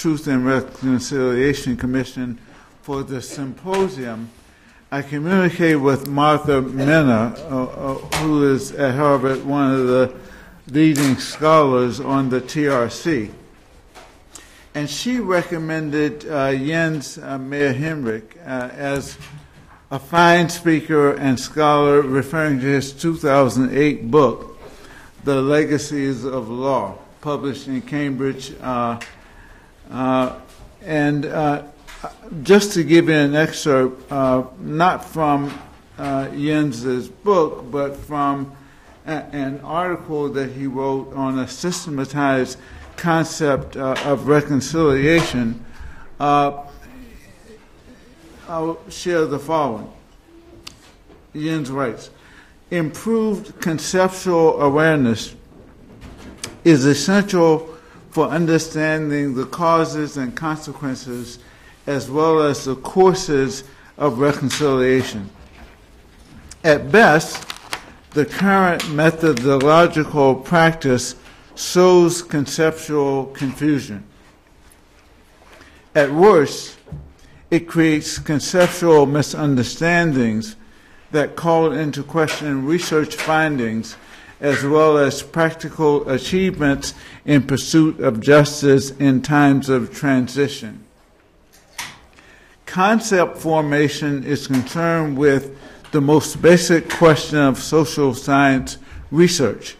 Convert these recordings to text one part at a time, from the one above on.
Truth and Reconciliation Commission for the symposium, I communicated with Martha Minow, uh, uh, who is at Harvard one of the leading scholars on the TRC. And she recommended uh, Jens uh, Meierhenrich uh, as a fine speaker and scholar, referring to his 2008 book, The Legacies of Law, published in Cambridge. Uh, uh, and uh, just to give you an excerpt, not from Jens's book, but from an article that he wrote on a systematized concept uh, of reconciliation, uh, I'll share the following. Jens writes Improved conceptual awareness is essential for understanding the causes and consequences as well as the courses of reconciliation. At best, the current methodological practice sows conceptual confusion. At worst, it creates conceptual misunderstandings that call into question research findings as well as practical achievements in pursuit of justice in times of transition. Concept formation is concerned with the most basic question of social science research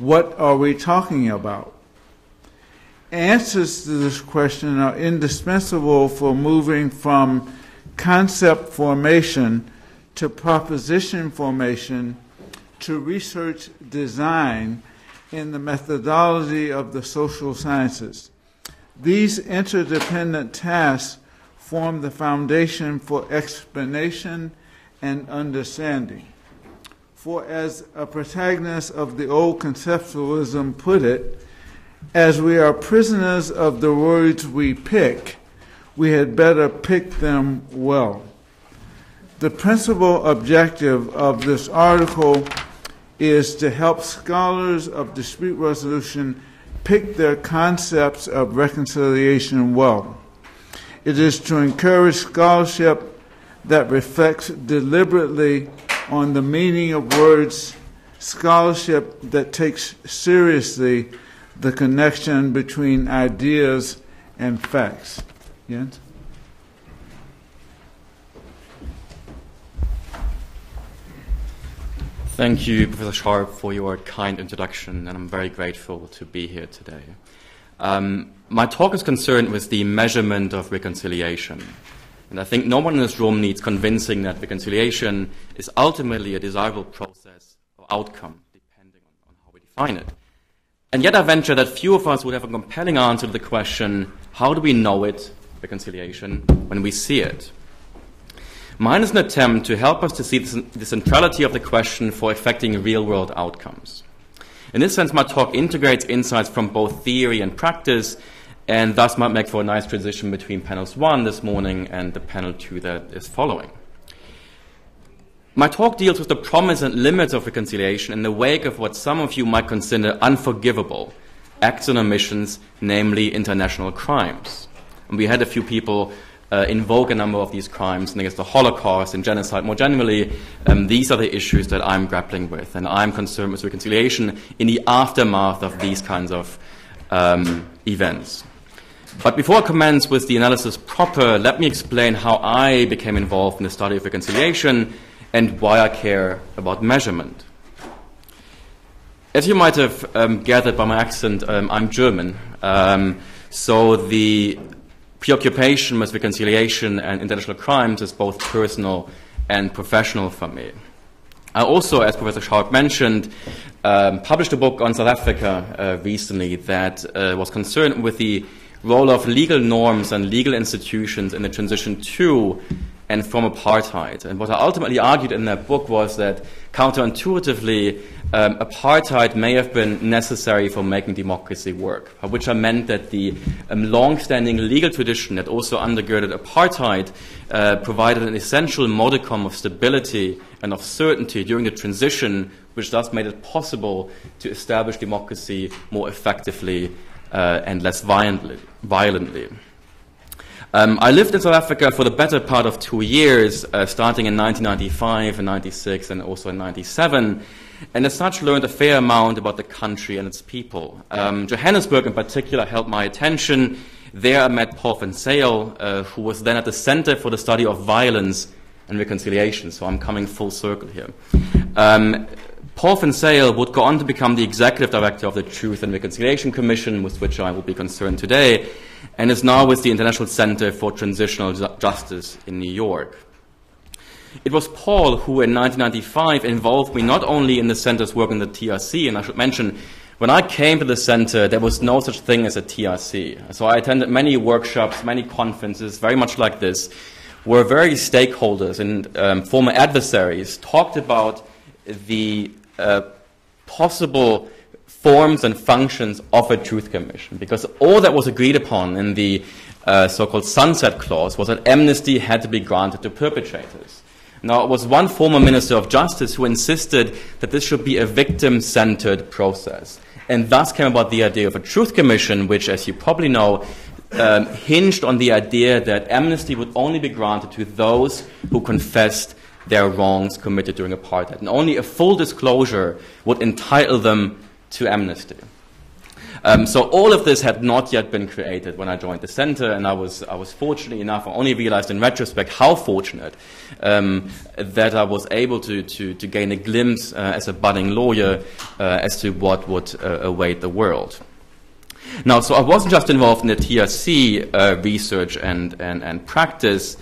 what are we talking about? Answers to this question are indispensable for moving from concept formation to proposition formation to research design in the methodology of the social sciences. These interdependent tasks form the foundation for explanation and understanding. For as a protagonist of the old conceptualism put it, as we are prisoners of the words we pick, we had better pick them well. The principal objective of this article is to help scholars of dispute resolution pick their concepts of reconciliation well. It is to encourage scholarship that reflects deliberately on the meaning of words, scholarship that takes seriously the connection between ideas and facts. Jens? Thank you, Professor Sharp, for your kind introduction, and I'm very grateful to be here today. Um, my talk is concerned with the measurement of reconciliation. And I think no one in this room needs convincing that reconciliation is ultimately a desirable process or outcome, depending on, on how we define it. And yet I venture that few of us would have a compelling answer to the question, how do we know it, reconciliation, when we see it? Mine is an attempt to help us to see the centrality of the question for affecting real world outcomes. In this sense, my talk integrates insights from both theory and practice and thus might make for a nice transition between panels one this morning and the panel two that is following. My talk deals with the promise and limits of reconciliation in the wake of what some of you might consider unforgivable acts and omissions, namely international crimes. And we had a few people uh, invoke a number of these crimes and against the Holocaust and genocide more generally. Um, these are the issues that I'm grappling with, and I'm concerned with reconciliation in the aftermath of these kinds of um, events. But before I commence with the analysis proper, let me explain how I became involved in the study of reconciliation and why I care about measurement. As you might have um, gathered by my accent, um, I'm German. Um, so the preoccupation with reconciliation and international crimes is both personal and professional for me. I also, as Professor Sharp mentioned, um, published a book on South Africa uh, recently that uh, was concerned with the role of legal norms and legal institutions in the transition to and from apartheid. And what I ultimately argued in that book was that counterintuitively, um, apartheid may have been necessary for making democracy work, which I meant that the um, long-standing legal tradition that also undergirded apartheid uh, provided an essential modicum of stability and of certainty during the transition, which thus made it possible to establish democracy more effectively uh, and less violently. violently. Um, I lived in South Africa for the better part of two years, uh, starting in 1995 and 96 and also in 97, and as such learned a fair amount about the country and its people. Um, Johannesburg in particular held my attention. There I met Paul van Zyl, uh, who was then at the Center for the Study of Violence and Reconciliation, so I'm coming full circle here. Um, Paul van Zyl would go on to become the executive director of the Truth and Reconciliation Commission, with which I will be concerned today, and is now with the International Center for Transitional Justice in New York. It was Paul who, in 1995, involved me not only in the center's work in the TRC, and I should mention, when I came to the center, there was no such thing as a TRC. So I attended many workshops, many conferences, very much like this, where various stakeholders and um, former adversaries talked about the uh, possible forms and functions of a truth commission. Because all that was agreed upon in the uh, so called sunset clause was that amnesty had to be granted to perpetrators. Now, it was one former Minister of Justice who insisted that this should be a victim centered process. And thus came about the idea of a truth commission, which, as you probably know, um, hinged on the idea that amnesty would only be granted to those who confessed their wrongs committed during apartheid. And only a full disclosure would entitle them to amnesty. Um, so all of this had not yet been created when I joined the center, and I was, I was fortunate enough, I only realized in retrospect how fortunate um, that I was able to, to, to gain a glimpse uh, as a budding lawyer uh, as to what would uh, await the world. Now, so I wasn't just involved in the TRC uh, research and, and, and practice,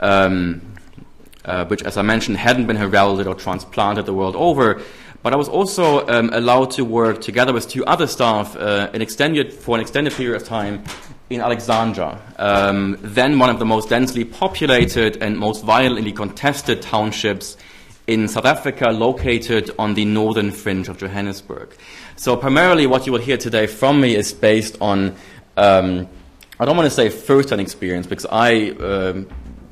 um, uh, which, as I mentioned, hadn't been heralded or transplanted the world over. But I was also um, allowed to work together with two other staff uh, extended, for an extended period of time in Alexandra, um, then one of the most densely populated and most violently contested townships in South Africa, located on the northern fringe of Johannesburg. So, primarily, what you will hear today from me is based on, um, I don't want to say first hand experience, because I um,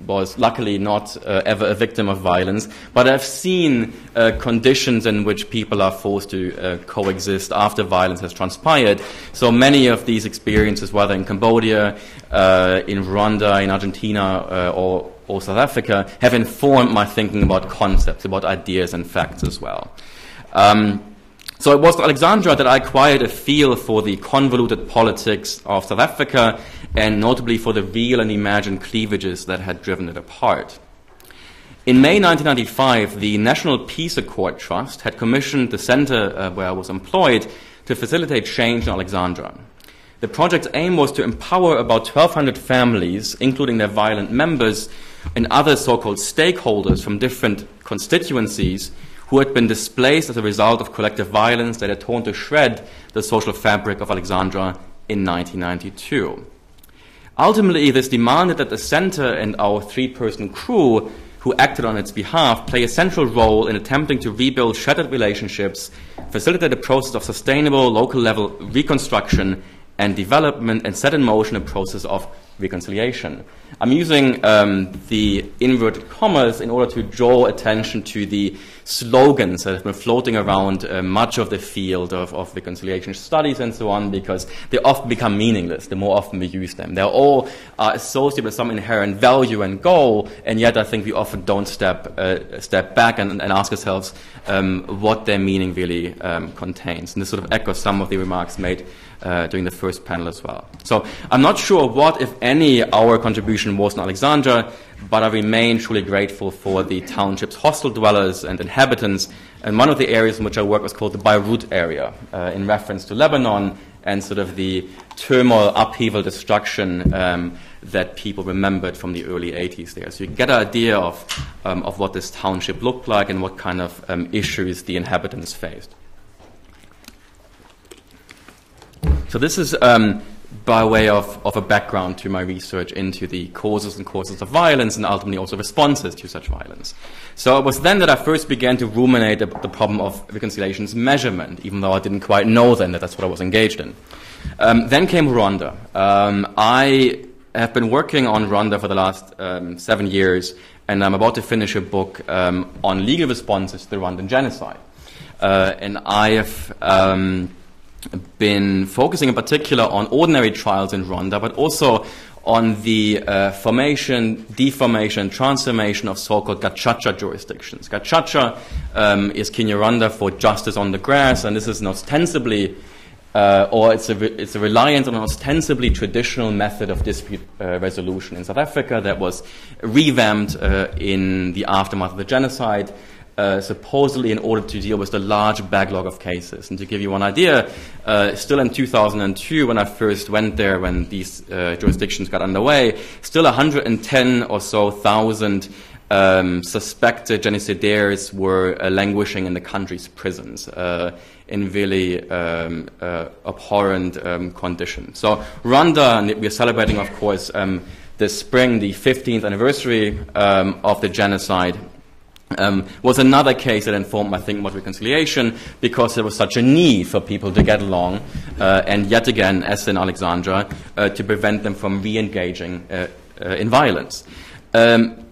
was luckily not uh, ever a victim of violence, but I've seen uh, conditions in which people are forced to uh, coexist after violence has transpired. So many of these experiences, whether in Cambodia, uh, in Rwanda, in Argentina, uh, or, or South Africa, have informed my thinking about concepts, about ideas and facts as well. Um, so it was Alexandra that I acquired a feel for the convoluted politics of South Africa and notably for the real and imagined cleavages that had driven it apart. In May 1995, the National Peace Accord Trust had commissioned the center uh, where I was employed to facilitate change in Alexandra. The project's aim was to empower about 1,200 families, including their violent members and other so called stakeholders from different constituencies, who had been displaced as a result of collective violence that had torn to shred the social fabric of Alexandra in 1992. Ultimately, this demanded that the center and our three person crew who acted on its behalf play a central role in attempting to rebuild shattered relationships, facilitate the process of sustainable local level reconstruction and development, and set in motion a process of reconciliation. I'm using um, the inverted commas in order to draw attention to the slogans that have been floating around uh, much of the field of, of, reconciliation studies and so on because they often become meaningless the more often we use them. They're all uh, associated with some inherent value and goal, and yet I think we often don't step, uh, step back and, and ask ourselves um, what their meaning really um, contains. And this sort of echoes some of the remarks made uh, during the first panel as well. So I'm not sure what, if any, our contribution was in Alexandra, but I remain truly grateful for the township's hostel dwellers and inhabitants. And one of the areas in which I work was called the Beirut area, uh, in reference to Lebanon and sort of the turmoil, upheaval, destruction um, that people remembered from the early 80s there. So you get an idea of, um, of what this township looked like and what kind of um, issues the inhabitants faced. So this is um, by way of, of a background to my research into the causes and causes of violence and ultimately also responses to such violence. So it was then that I first began to ruminate about the problem of reconciliation's measurement, even though I didn't quite know then that that's what I was engaged in. Um, then came Rwanda. Um, I have been working on Rwanda for the last um, seven years, and I'm about to finish a book um, on legal responses to the Rwandan genocide. Uh, and I have um, been focusing in particular on ordinary trials in Rwanda, but also on the uh, formation, deformation, transformation of so-called gacaca jurisdictions. Gacaca um, is Kinyarwanda for justice on the grass, and this is an ostensibly, uh, or it's a, it's a reliance on an ostensibly traditional method of dispute uh, resolution in South Africa that was revamped uh, in the aftermath of the genocide uh, supposedly in order to deal with the large backlog of cases. And to give you one idea, uh, still in 2002, when I first went there, when these uh, jurisdictions got underway, still 110 or so thousand um, suspected genocidaires were uh, languishing in the country's prisons uh, in really um, uh, abhorrent um, conditions. So Rwanda, and we're celebrating, of course, um, this spring, the 15th anniversary um, of the genocide um, was another case that informed my thinking about reconciliation because there was such a need for people to get along, uh, and yet again, as in Alexandra, uh, to prevent them from re engaging uh, uh, in violence. Um,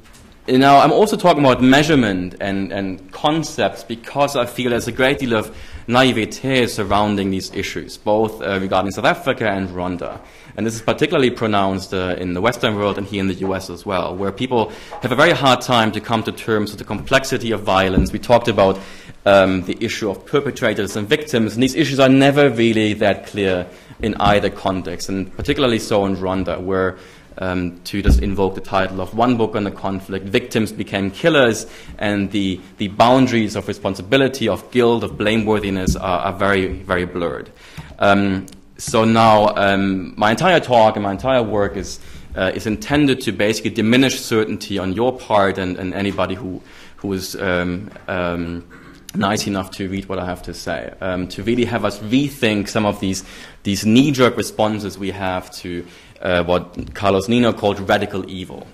now, I'm also talking about measurement and, and concepts because I feel there's a great deal of naivete surrounding these issues, both uh, regarding South Africa and Rwanda. And this is particularly pronounced uh, in the Western world and here in the US as well, where people have a very hard time to come to terms with the complexity of violence. We talked about um, the issue of perpetrators and victims, and these issues are never really that clear in either context, and particularly so in Rwanda, where um, to just invoke the title of one book on the conflict, victims became killers, and the, the boundaries of responsibility, of guilt, of blameworthiness are, are very, very blurred. Um, so now um, my entire talk and my entire work is, uh, is intended to basically diminish certainty on your part and, and anybody who, who is um, um, nice enough to read what I have to say, um, to really have us rethink some of these, these knee-jerk responses we have to uh, what Carlos Nino called radical evil.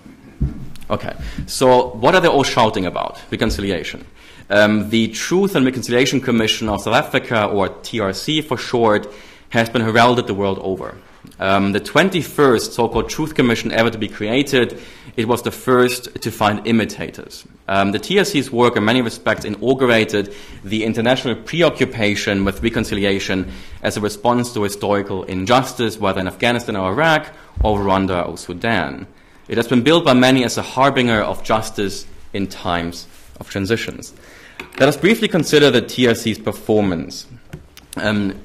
Okay, so what are they all shouting about? Reconciliation. Um, the Truth and Reconciliation Commission of South Africa, or TRC for short, has been heralded the world over. Um, the 21st so-called Truth Commission ever to be created, it was the first to find imitators. Um, the TRC's work in many respects inaugurated the international preoccupation with reconciliation as a response to historical injustice, whether in Afghanistan or Iraq, or Rwanda or Sudan. It has been built by many as a harbinger of justice in times of transitions. Let us briefly consider the TRC's performance. Um,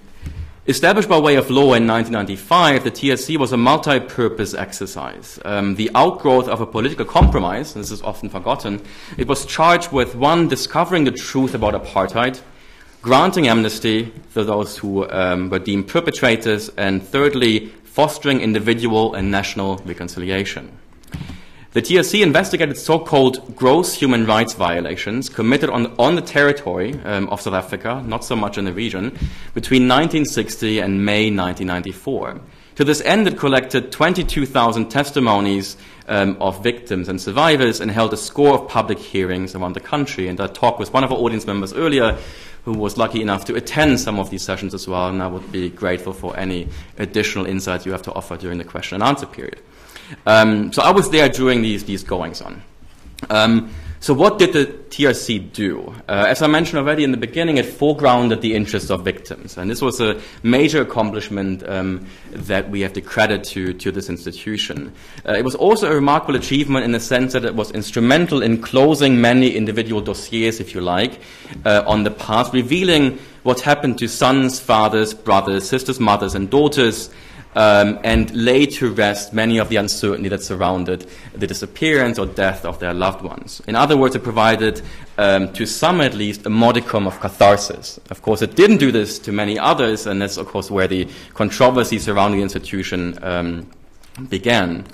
Established by way of law in 1995, the TRC was a multi-purpose exercise. Um, the outgrowth of a political compromise, this is often forgotten, it was charged with one, discovering the truth about apartheid, granting amnesty to those who um, were deemed perpetrators, and thirdly, fostering individual and national reconciliation. The TRC investigated so-called gross human rights violations committed on, on the territory um, of South Africa, not so much in the region, between 1960 and May 1994. To this end, it collected 22,000 testimonies um, of victims and survivors and held a score of public hearings around the country. And I talked with one of our audience members earlier who was lucky enough to attend some of these sessions as well, and I would be grateful for any additional insights you have to offer during the question and answer period. Um, so I was there during these, these goings on. Um, so what did the TRC do? Uh, as I mentioned already in the beginning, it foregrounded the interests of victims. And this was a major accomplishment um, that we have to credit to, to this institution. Uh, it was also a remarkable achievement in the sense that it was instrumental in closing many individual dossiers, if you like, uh, on the past, revealing what happened to sons, fathers, brothers, sisters, mothers, and daughters um, and lay to rest many of the uncertainty that surrounded the disappearance or death of their loved ones. In other words, it provided, um, to some at least, a modicum of catharsis. Of course, it didn't do this to many others, and that's, of course, where the controversy surrounding the institution um, began.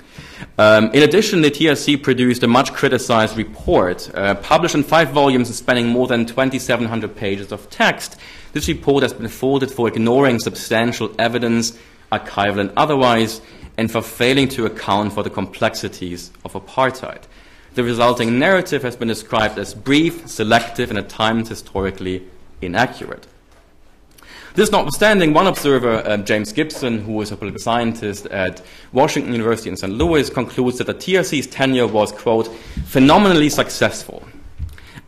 Um, in addition, the TRC produced a much criticized report, uh, published in five volumes and spanning more than 2,700 pages of text. This report has been faulted for ignoring substantial evidence archival and otherwise, and for failing to account for the complexities of apartheid. The resulting narrative has been described as brief, selective, and at times historically inaccurate. This notwithstanding, one observer, uh, James Gibson, who is a political scientist at Washington University in St. Louis, concludes that the TRC's tenure was, quote, phenomenally successful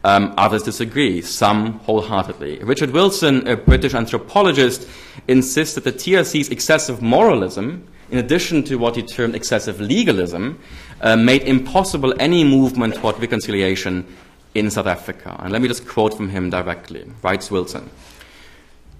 Um, others disagree, some wholeheartedly. Richard Wilson, a British anthropologist, insists that the TRC's excessive moralism, in addition to what he termed excessive legalism, uh, made impossible any movement toward reconciliation in South Africa. And let me just quote from him directly. Writes Wilson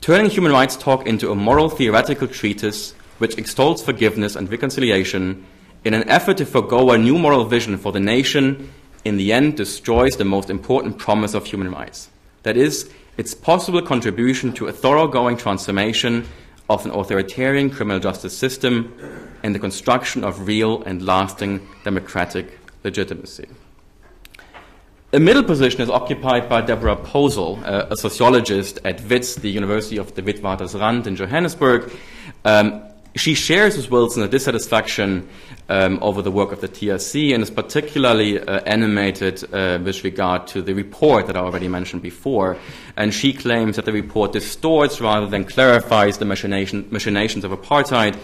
Turning human rights talk into a moral theoretical treatise which extols forgiveness and reconciliation in an effort to forego a new moral vision for the nation in the end destroys the most important promise of human rights. That is, its possible contribution to a thoroughgoing transformation of an authoritarian criminal justice system and the construction of real and lasting democratic legitimacy. A middle position is occupied by Deborah Posel, a sociologist at WITS, the University of the Witwatersrand in Johannesburg. Um, she shares with Wilson a dissatisfaction um, over the work of the TRC and is particularly uh, animated uh, with regard to the report that I already mentioned before. And she claims that the report distorts rather than clarifies the machination, machinations of apartheid.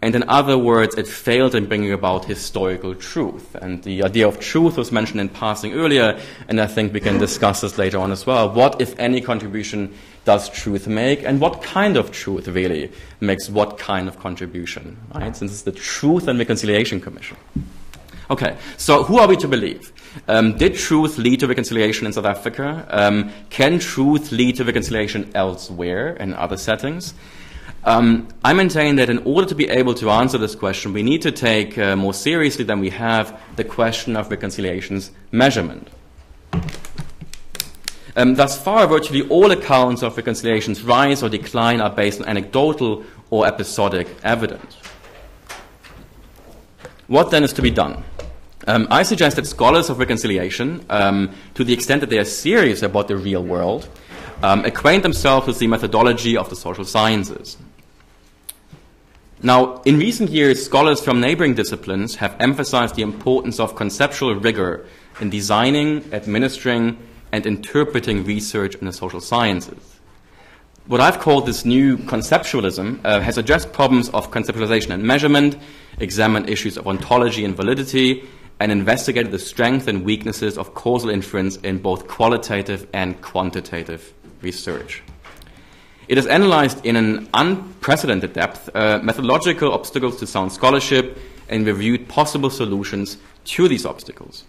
And in other words, it failed in bringing about historical truth. And the idea of truth was mentioned in passing earlier, and I think we can discuss this later on as well. What, if any, contribution does truth make, and what kind of truth really makes what kind of contribution, right? Since it's the Truth and Reconciliation Commission. Okay, so who are we to believe? Um, did truth lead to reconciliation in South Africa? Um, can truth lead to reconciliation elsewhere in other settings? Um, I maintain that in order to be able to answer this question, we need to take uh, more seriously than we have the question of reconciliation's measurement. Um, thus far, virtually all accounts of reconciliation's rise or decline are based on anecdotal or episodic evidence. What then is to be done? Um, I suggest that scholars of reconciliation, um, to the extent that they are serious about the real world, um, acquaint themselves with the methodology of the social sciences. Now, in recent years, scholars from neighboring disciplines have emphasized the importance of conceptual rigor in designing, administering, and interpreting research in the social sciences. What I've called this new conceptualism uh, has addressed problems of conceptualization and measurement, examined issues of ontology and validity, and investigated the strengths and weaknesses of causal inference in both qualitative and quantitative research. It has analyzed in an unprecedented depth uh, methodological obstacles to sound scholarship and reviewed possible solutions to these obstacles.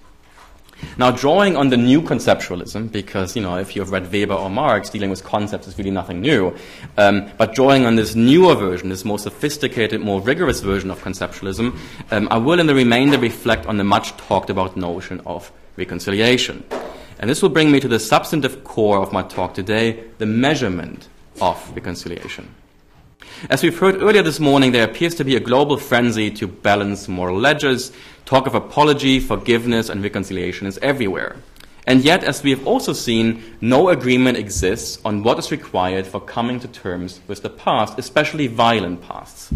Now, drawing on the new conceptualism, because you know, if you've read Weber or Marx, dealing with concepts is really nothing new. Um, but drawing on this newer version, this more sophisticated, more rigorous version of conceptualism, um, I will, in the remainder, reflect on the much talked about notion of reconciliation. And this will bring me to the substantive core of my talk today: the measurement of reconciliation. As we've heard earlier this morning, there appears to be a global frenzy to balance moral ledgers. Talk of apology, forgiveness, and reconciliation is everywhere. And yet, as we have also seen, no agreement exists on what is required for coming to terms with the past, especially violent pasts.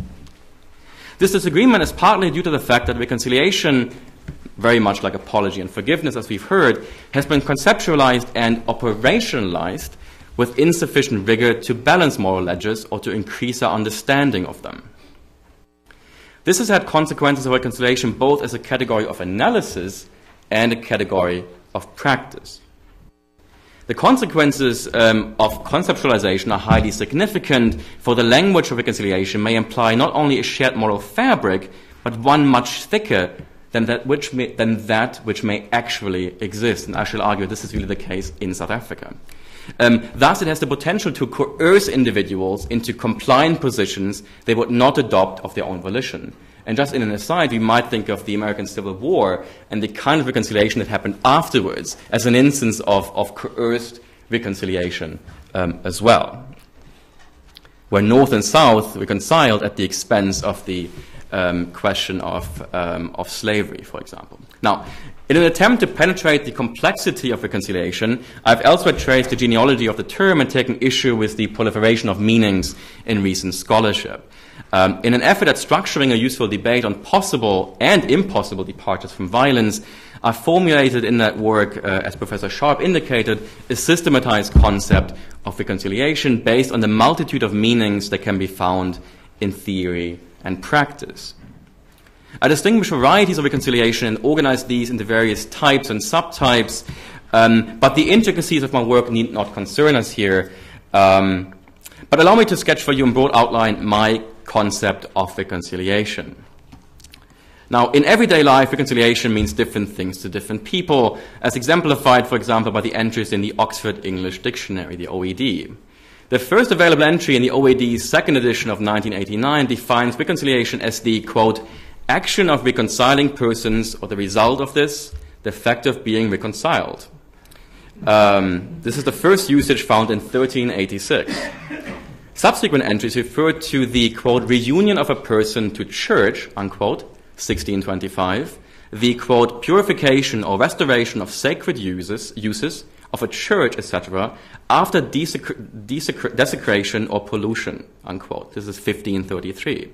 This disagreement is partly due to the fact that reconciliation, very much like apology and forgiveness, as we've heard, has been conceptualized and operationalized with insufficient rigor to balance moral ledgers or to increase our understanding of them. This has had consequences of reconciliation both as a category of analysis and a category of practice. The consequences um, of conceptualization are highly significant, for the language of reconciliation may imply not only a shared moral fabric, but one much thicker than that which may, than that which may actually exist. And I shall argue this is really the case in South Africa. Um, thus, it has the potential to coerce individuals into compliant positions they would not adopt of their own volition. And just in an aside, we might think of the American Civil War and the kind of reconciliation that happened afterwards as an instance of, of coerced reconciliation um, as well, where North and South reconciled at the expense of the um, question of, um, of slavery, for example. Now, in an attempt to penetrate the complexity of reconciliation, I've elsewhere traced the genealogy of the term and taken issue with the proliferation of meanings in recent scholarship. Um, in an effort at structuring a useful debate on possible and impossible departures from violence, I formulated in that work, uh, as Professor Sharp indicated, a systematized concept of reconciliation based on the multitude of meanings that can be found in theory and practice. I distinguish varieties of reconciliation and organize these into various types and subtypes. Um, but the intricacies of my work need not concern us here. Um, but allow me to sketch for you in broad outline my concept of reconciliation. Now, in everyday life, reconciliation means different things to different people, as exemplified, for example, by the entries in the Oxford English Dictionary, the OED. The first available entry in the OED's second edition of 1989 defines reconciliation as the, quote, action of reconciling persons or the result of this, the fact of being reconciled. Um, this is the first usage found in 1386. Subsequent entries refer to the, quote, reunion of a person to church, unquote, 1625, the, quote, purification or restoration of sacred uses, uses of a church, etc., after desecration or pollution, unquote. This is 1533.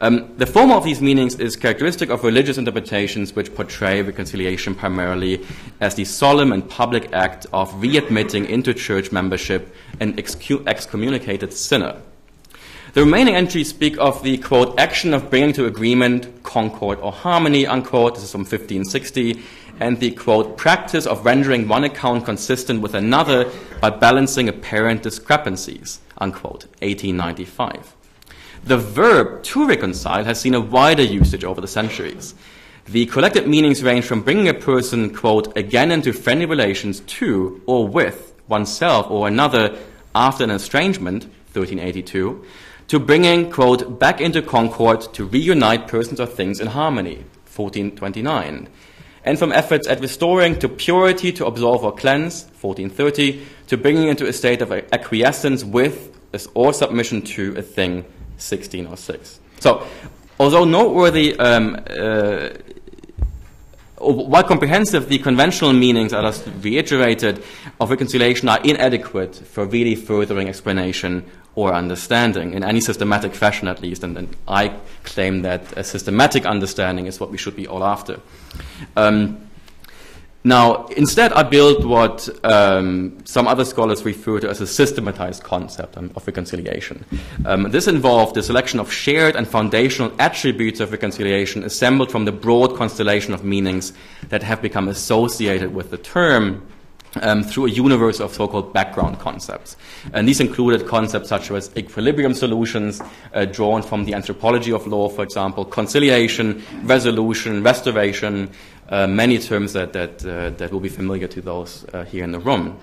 Um, the former of these meanings is characteristic of religious interpretations which portray reconciliation primarily as the solemn and public act of readmitting into church membership an excommunicated sinner. The remaining entries speak of the, quote, action of bringing to agreement, concord, or harmony, unquote. This is from 1560. And the, quote, practice of rendering one account consistent with another by balancing apparent discrepancies, unquote, 1895. The verb to reconcile has seen a wider usage over the centuries. The collected meanings range from bringing a person, quote, again into friendly relations to or with oneself or another after an estrangement, 1382, to bringing, quote, back into concord to reunite persons or things in harmony, 1429. And from efforts at restoring to purity to absolve or cleanse, 1430, to bringing into a state of acquiescence with or submission to a thing, 1606. So, although noteworthy, um, uh, while comprehensive, the conventional meanings are just reiterated of reconciliation are inadequate for really furthering explanation or understanding in any systematic fashion, at least. And, and I claim that a systematic understanding is what we should be all after. Um, now, instead, I built what um, some other scholars refer to as a systematized concept of reconciliation. Um, this involved the selection of shared and foundational attributes of reconciliation assembled from the broad constellation of meanings that have become associated with the term um, through a universe of so-called background concepts. And these included concepts such as equilibrium solutions, uh, drawn from the anthropology of law, for example, conciliation, resolution, restoration, uh, many terms that, that, uh, that will be familiar to those uh, here in the room.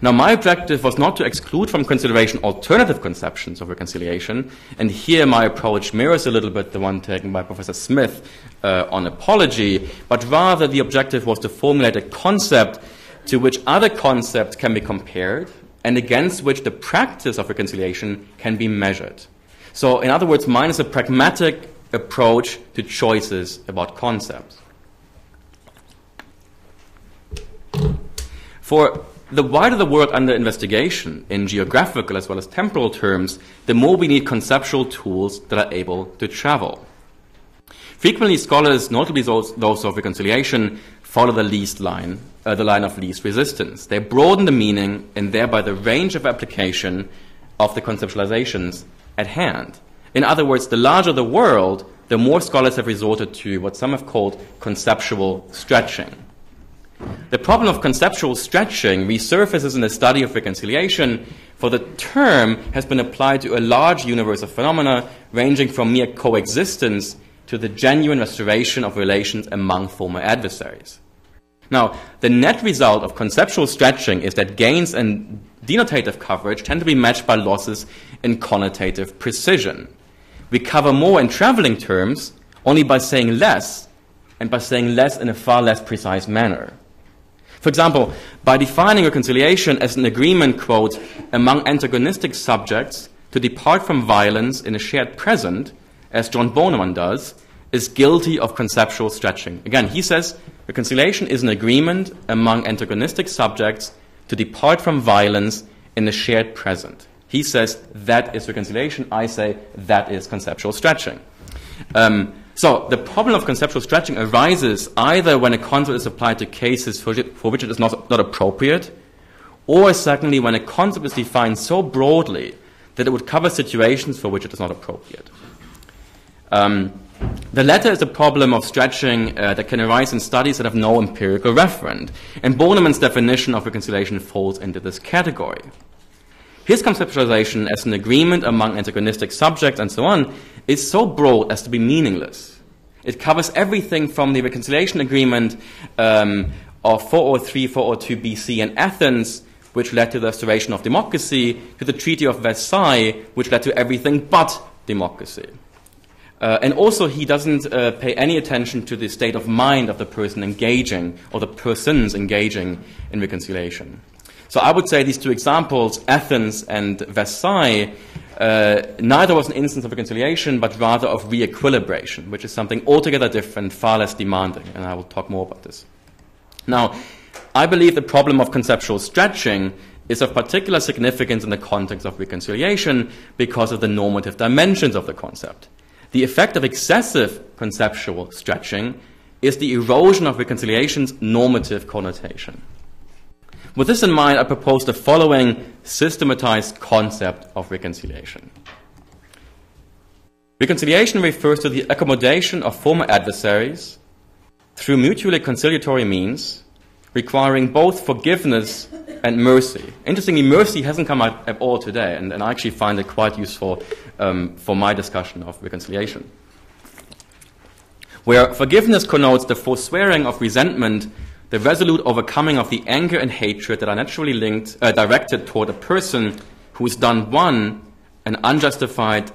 Now, my objective was not to exclude from consideration alternative conceptions of reconciliation, and here my approach mirrors a little bit the one taken by Professor Smith uh, on apology, but rather the objective was to formulate a concept to which other concepts can be compared and against which the practice of reconciliation can be measured. So, in other words, mine is a pragmatic approach to choices about concepts. For the wider the world under investigation in geographical as well as temporal terms, the more we need conceptual tools that are able to travel. Frequently, scholars, notably those, those of reconciliation, follow the least line uh, the line of least resistance. They broaden the meaning and thereby the range of application of the conceptualizations at hand. In other words, the larger the world, the more scholars have resorted to what some have called conceptual stretching. The problem of conceptual stretching resurfaces in the study of reconciliation, for the term has been applied to a large universe of phenomena ranging from mere coexistence to the genuine restoration of relations among former adversaries. Now, the net result of conceptual stretching is that gains in denotative coverage tend to be matched by losses in connotative precision. We cover more in traveling terms only by saying less and by saying less in a far less precise manner. For example, by defining reconciliation as an agreement, quote, among antagonistic subjects to depart from violence in a shared present, as John Borneman does, is guilty of conceptual stretching. Again, he says reconciliation is an agreement among antagonistic subjects to depart from violence in a shared present. He says that is reconciliation. I say that is conceptual stretching. Um, so the problem of conceptual stretching arises either when a concept is applied to cases for, which it is not, not appropriate, or secondly when a concept is defined so broadly that it would cover situations for which it is not appropriate. Um, The latter is a problem of stretching uh, that can arise in studies that have no empirical referent, and Borneman's definition of reconciliation falls into this category. His conceptualization as an agreement among antagonistic subjects and so on is so broad as to be meaningless. It covers everything from the reconciliation agreement um, of 403 402 BC in Athens, which led to the restoration of democracy, to the Treaty of Versailles, which led to everything but democracy. Uh, and also, he doesn't uh, pay any attention to the state of mind of the person engaging, or the persons engaging in reconciliation. So I would say these two examples, Athens and Versailles, uh, neither was an instance of reconciliation, but rather of re-equilibration, which is something altogether different, far less demanding, and I will talk more about this. Now, I believe the problem of conceptual stretching is of particular significance in the context of reconciliation because of the normative dimensions of the concept. The effect of excessive conceptual stretching is the erosion of reconciliation's normative connotation. With this in mind, I propose the following systematized concept of reconciliation. Reconciliation refers to the accommodation of former adversaries through mutually conciliatory means, requiring both forgiveness and mercy. Interestingly, mercy hasn't come out at all today, and, and I actually find it quite useful um, for my discussion of reconciliation. Where forgiveness connotes the forswearing of resentment, the resolute overcoming of the anger and hatred that are naturally linked, uh, directed toward a person who has done one an unjustified,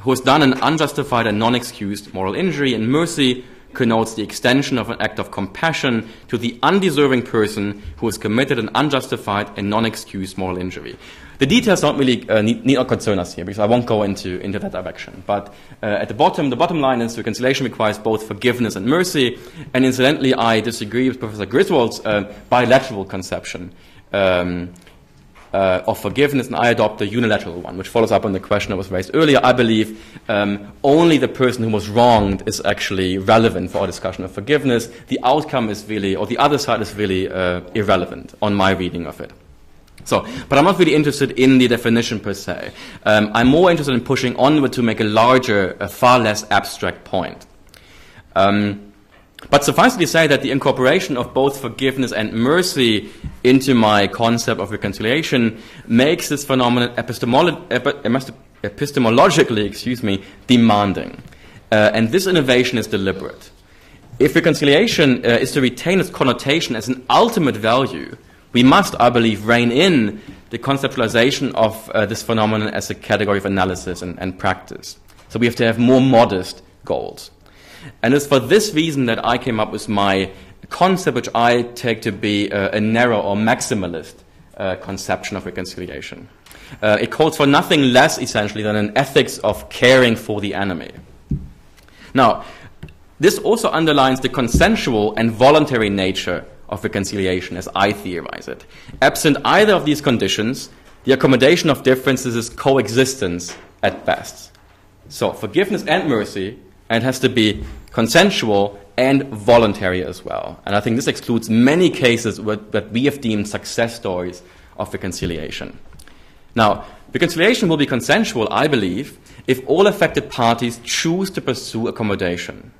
who has done an unjustified and non-excused moral injury, and mercy connotes the extension of an act of compassion to the undeserving person who has committed an unjustified and non-excused moral injury. The details don't really uh, need, need, not concern us here because I won't go into, into that direction. But uh, at the bottom, the bottom line is reconciliation requires both forgiveness and mercy. And incidentally, I disagree with Professor Griswold's uh, bilateral conception. Um, uh, of forgiveness, and I adopt the unilateral one, which follows up on the question that was raised earlier. I believe um, only the person who was wronged is actually relevant for our discussion of forgiveness. The outcome is really, or the other side is really uh, irrelevant on my reading of it. So, but I'm not really interested in the definition per se. Um, I'm more interested in pushing onward to make a larger, a far less abstract point. Um, but suffice it to say that the incorporation of both forgiveness and mercy into my concept of reconciliation makes this phenomenon epistemolo- epistemologically, excuse me, demanding. Uh, and this innovation is deliberate. If reconciliation uh, is to retain its connotation as an ultimate value, we must, I believe, rein in the conceptualization of uh, this phenomenon as a category of analysis and, and practice. So we have to have more modest goals. And it's for this reason that I came up with my concept, which I take to be a, a narrow or maximalist uh, conception of reconciliation. Uh, it calls for nothing less, essentially, than an ethics of caring for the enemy. Now, this also underlines the consensual and voluntary nature of reconciliation, as I theorize it. Absent either of these conditions, the accommodation of differences is coexistence at best. So, forgiveness and mercy and has to be consensual and voluntary as well. And I think this excludes many cases that we have deemed success stories of reconciliation. Now, reconciliation will be consensual, I believe, if all affected parties choose to pursue accommodation.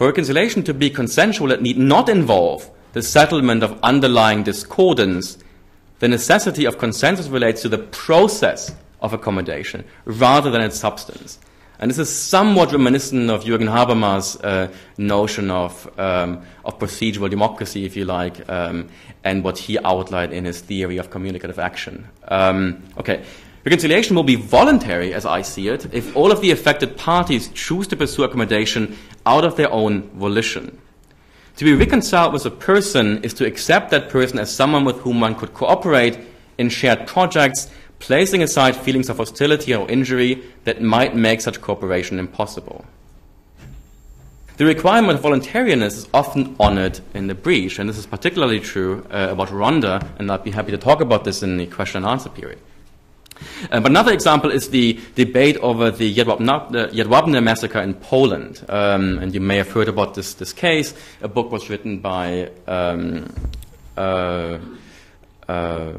For reconciliation to be consensual, it need not involve the settlement of underlying discordance. The necessity of consensus relates to the process of accommodation rather than its substance. And this is somewhat reminiscent of Jürgen Habermas' uh, notion of, um, of procedural democracy, if you like, um, and what he outlined in his theory of communicative action. Um, okay. Reconciliation will be voluntary, as I see it, if all of the affected parties choose to pursue accommodation out of their own volition. To be reconciled with a person is to accept that person as someone with whom one could cooperate in shared projects placing aside feelings of hostility or injury that might make such cooperation impossible. The requirement of voluntariness is often honored in the breach, and this is particularly true uh, about Rwanda, and I'd be happy to talk about this in the question and answer period. Uh, but another example is the debate over the Jedwabne massacre in Poland. Um, and you may have heard about this, this case. A book was written by um, uh, uh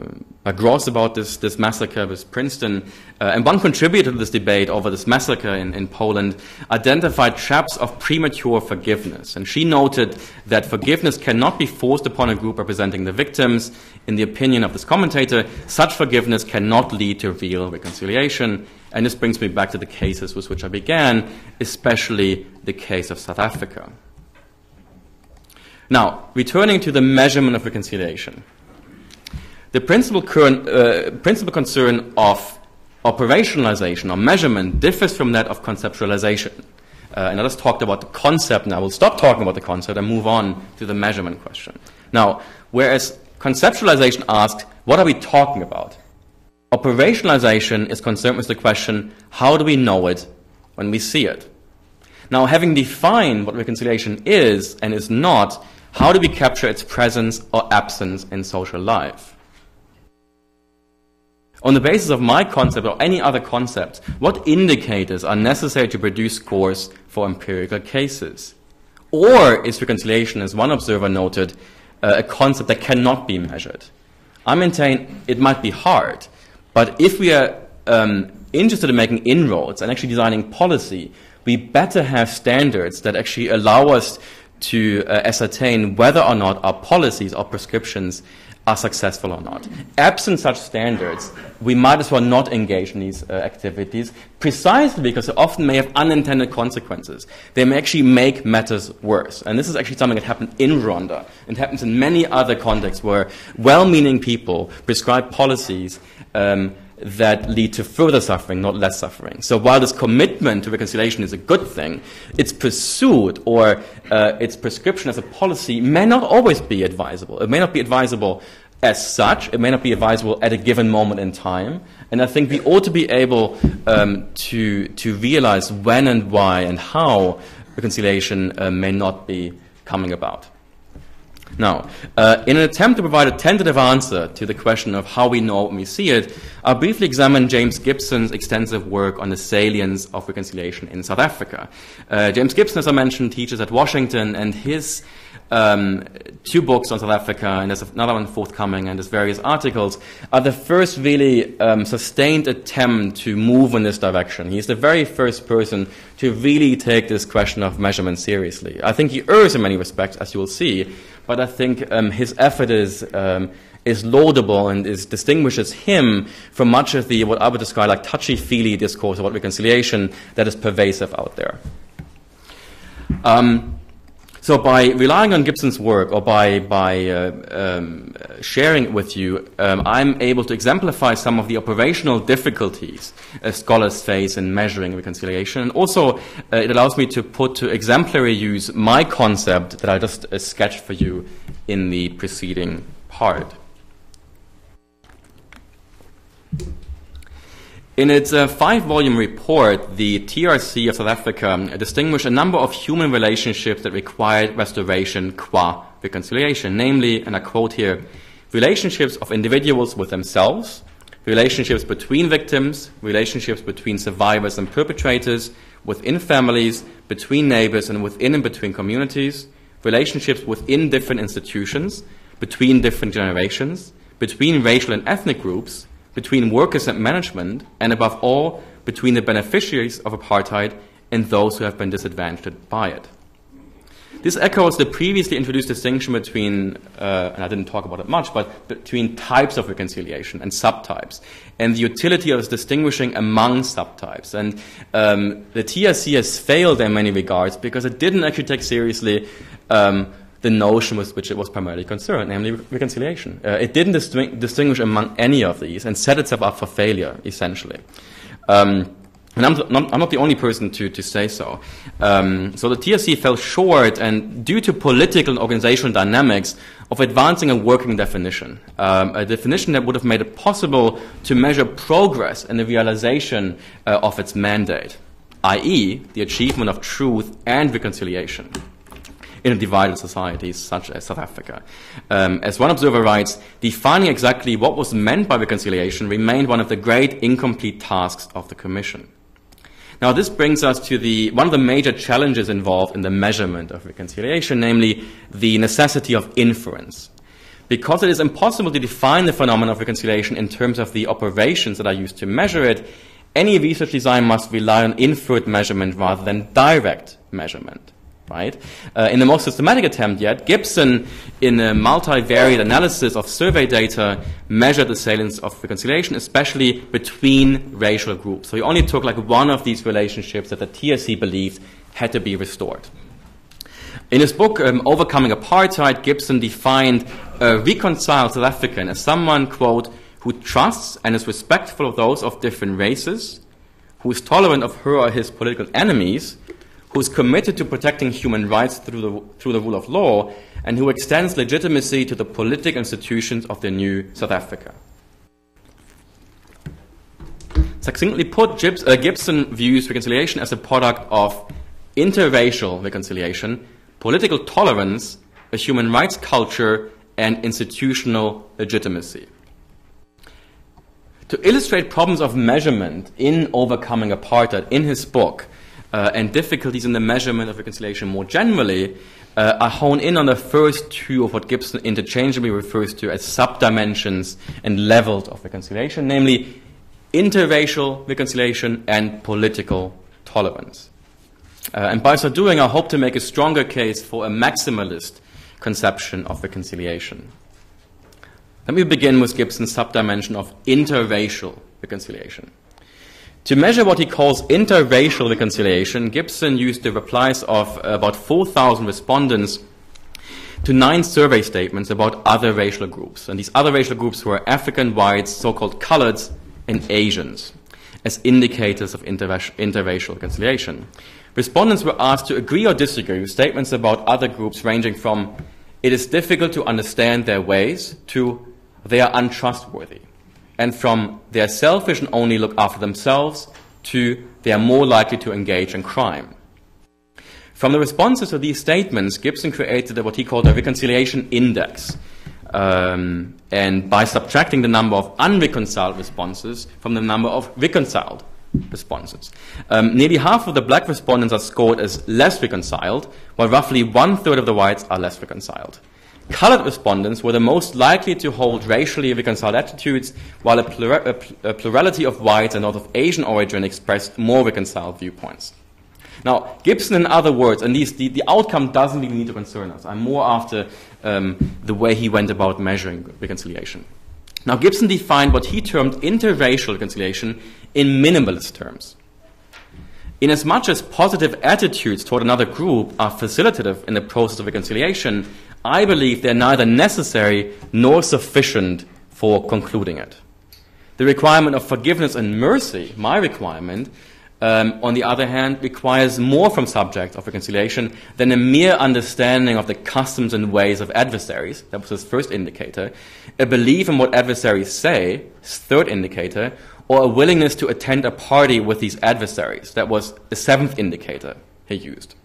uh, Gross about this, this massacre with Princeton. Uh, and one contributor to this debate over this massacre in, in Poland identified traps of premature forgiveness. And she noted that forgiveness cannot be forced upon a group representing the victims. In the opinion of this commentator, such forgiveness cannot lead to real reconciliation. And this brings me back to the cases with which I began, especially the case of South Africa. Now, returning to the measurement of reconciliation. The principal, current, uh, principal concern of operationalization or measurement differs from that of conceptualization. Uh, and I just talked about the concept, and I will stop talking about the concept and move on to the measurement question. Now, whereas conceptualization asks, what are we talking about? Operationalization is concerned with the question, how do we know it when we see it? Now, having defined what reconciliation is and is not, how do we capture its presence or absence in social life? On the basis of my concept or any other concept, what indicators are necessary to produce scores for empirical cases? Or is reconciliation, as one observer noted, uh, a concept that cannot be measured? I maintain it might be hard, but if we are um, interested in making inroads and actually designing policy, we better have standards that actually allow us to uh, ascertain whether or not our policies or prescriptions are successful or not. Absent such standards, we might as well not engage in these uh, activities, precisely because they often may have unintended consequences. They may actually make matters worse. And this is actually something that happened in Rwanda. It happens in many other contexts where well meaning people prescribe policies. Um, that lead to further suffering, not less suffering. So while this commitment to reconciliation is a good thing, its pursuit or uh, its prescription as a policy may not always be advisable. It may not be advisable as such. It may not be advisable at a given moment in time. And I think we ought to be able um, to, to realize when and why and how reconciliation uh, may not be coming about. Now, uh, in an attempt to provide a tentative answer to the question of how we know when we see it, I'll briefly examine James Gibson's extensive work on the salience of reconciliation in South Africa. Uh, James Gibson, as I mentioned, teaches at Washington, and his um, two books on South Africa, and there's another one forthcoming, and there's various articles, are the first really um, sustained attempt to move in this direction. He's the very first person to really take this question of measurement seriously. I think he errs in many respects, as you will see, but I think um, his effort is, um, is laudable and is, distinguishes him from much of the, what I would describe like touchy-feely discourse about reconciliation that is pervasive out there. Um, so by relying on Gibson's work or by, by uh, um, sharing it with you, um, I'm able to exemplify some of the operational difficulties scholars face in measuring reconciliation. And also, uh, it allows me to put to exemplary use my concept that I just uh, sketched for you in the preceding part. In its uh, five volume report, the TRC of South Africa distinguished a number of human relationships that required restoration qua reconciliation, namely, and I quote here, relationships of individuals with themselves, relationships between victims, relationships between survivors and perpetrators, within families, between neighbors, and within and between communities, relationships within different institutions, between different generations, between racial and ethnic groups, between workers and management, and above all, between the beneficiaries of apartheid and those who have been disadvantaged by it. This echoes the previously introduced distinction between, uh, and I didn't talk about it much, but between types of reconciliation and subtypes, and the utility of distinguishing among subtypes. And um, the TRC has failed in many regards because it didn't actually take seriously um, the notion with which it was primarily concerned, namely reconciliation. Uh, it didn't distinguish among any of these and set itself up for failure, essentially. Um, and I'm, not, I'm not the only person to, to say so. Um, so the TRC fell short, and due to political and organizational dynamics, of advancing a working definition, um, a definition that would have made it possible to measure progress in the realization uh, of its mandate, i.e., the achievement of truth and reconciliation in a divided society such as South Africa. Um, as one observer writes, defining exactly what was meant by reconciliation remained one of the great incomplete tasks of the Commission. Now, this brings us to the, one of the major challenges involved in the measurement of reconciliation, namely the necessity of inference. because it is impossible to define the phenomenon of reconciliation in terms of the operations that are used to measure it, any research design must rely on inferred measurement rather than direct measurement. Right? Uh, in the most systematic attempt yet, Gibson, in a multivariate analysis of survey data, measured the salience of reconciliation, especially between racial groups. So he only took like one of these relationships that the TRC believed had to be restored. In his book, um, Overcoming Apartheid, Gibson defined a reconciled South African as someone, quote, who trusts and is respectful of those of different races, who is tolerant of her or his political enemies, who is committed to protecting human rights through the, through the rule of law, and who extends legitimacy to the political institutions of the new South Africa. Succinctly put, uh, Gibson views reconciliation as a product of interracial reconciliation, political tolerance, a human rights culture, and institutional legitimacy. To illustrate problems of measurement in overcoming apartheid in his book, uh, and difficulties in the measurement of reconciliation more generally, uh, I hone in on the first two of what Gibson interchangeably refers to as subdimensions and levels of reconciliation, namely interracial reconciliation and political tolerance. Uh, and by so doing, I hope to make a stronger case for a maximalist conception of reconciliation. Let me begin with Gibson's subdimension of interracial reconciliation. To measure what he calls interracial reconciliation, Gibson used the replies of about 4,000 respondents to nine survey statements about other racial groups. And these other racial groups were African whites, so called coloreds, and Asians as indicators of interracial reconciliation. Respondents were asked to agree or disagree with statements about other groups ranging from it is difficult to understand their ways to they are untrustworthy and from they are selfish and only look after themselves to they are more likely to engage in crime. From the responses to these statements, Gibson created what he called a reconciliation index. Um, and by subtracting the number of unreconciled responses from the number of reconciled responses. Um, nearly half of the black respondents are scored as less reconciled, while roughly one third of the whites are less reconciled. Colored respondents were the most likely to hold racially reconciled attitudes, while a, plura- a, pl- a plurality of whites and those of Asian origin expressed more reconciled viewpoints. Now, Gibson, in other words, and these, the, the outcome doesn't really need to concern us. I'm more after um, the way he went about measuring reconciliation. Now, Gibson defined what he termed interracial reconciliation in minimalist terms. Inasmuch as positive attitudes toward another group are facilitative in the process of reconciliation, I believe they're neither necessary nor sufficient for concluding it. The requirement of forgiveness and mercy, my requirement, um, on the other hand, requires more from subjects of reconciliation than a mere understanding of the customs and ways of adversaries. That was his first indicator. A belief in what adversaries say, his third indicator, or a willingness to attend a party with these adversaries. That was the seventh indicator he used.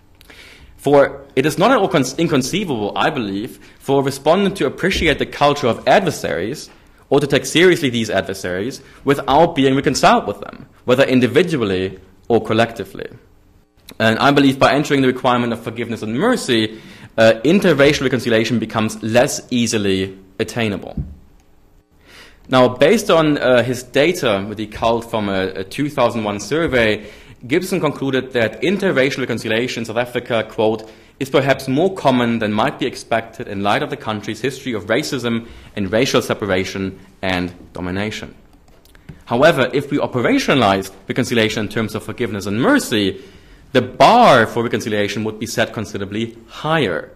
For it is not at all inconceivable, I believe, for a respondent to appreciate the culture of adversaries or to take seriously these adversaries without being reconciled with them, whether individually or collectively. And I believe by entering the requirement of forgiveness and mercy, uh, interracial reconciliation becomes less easily attainable. Now, based on uh, his data with the cult from a, a 2001 survey, Gibson concluded that interracial reconciliation in South Africa, quote, is perhaps more common than might be expected in light of the country's history of racism and racial separation and domination. However, if we operationalize reconciliation in terms of forgiveness and mercy, the bar for reconciliation would be set considerably higher.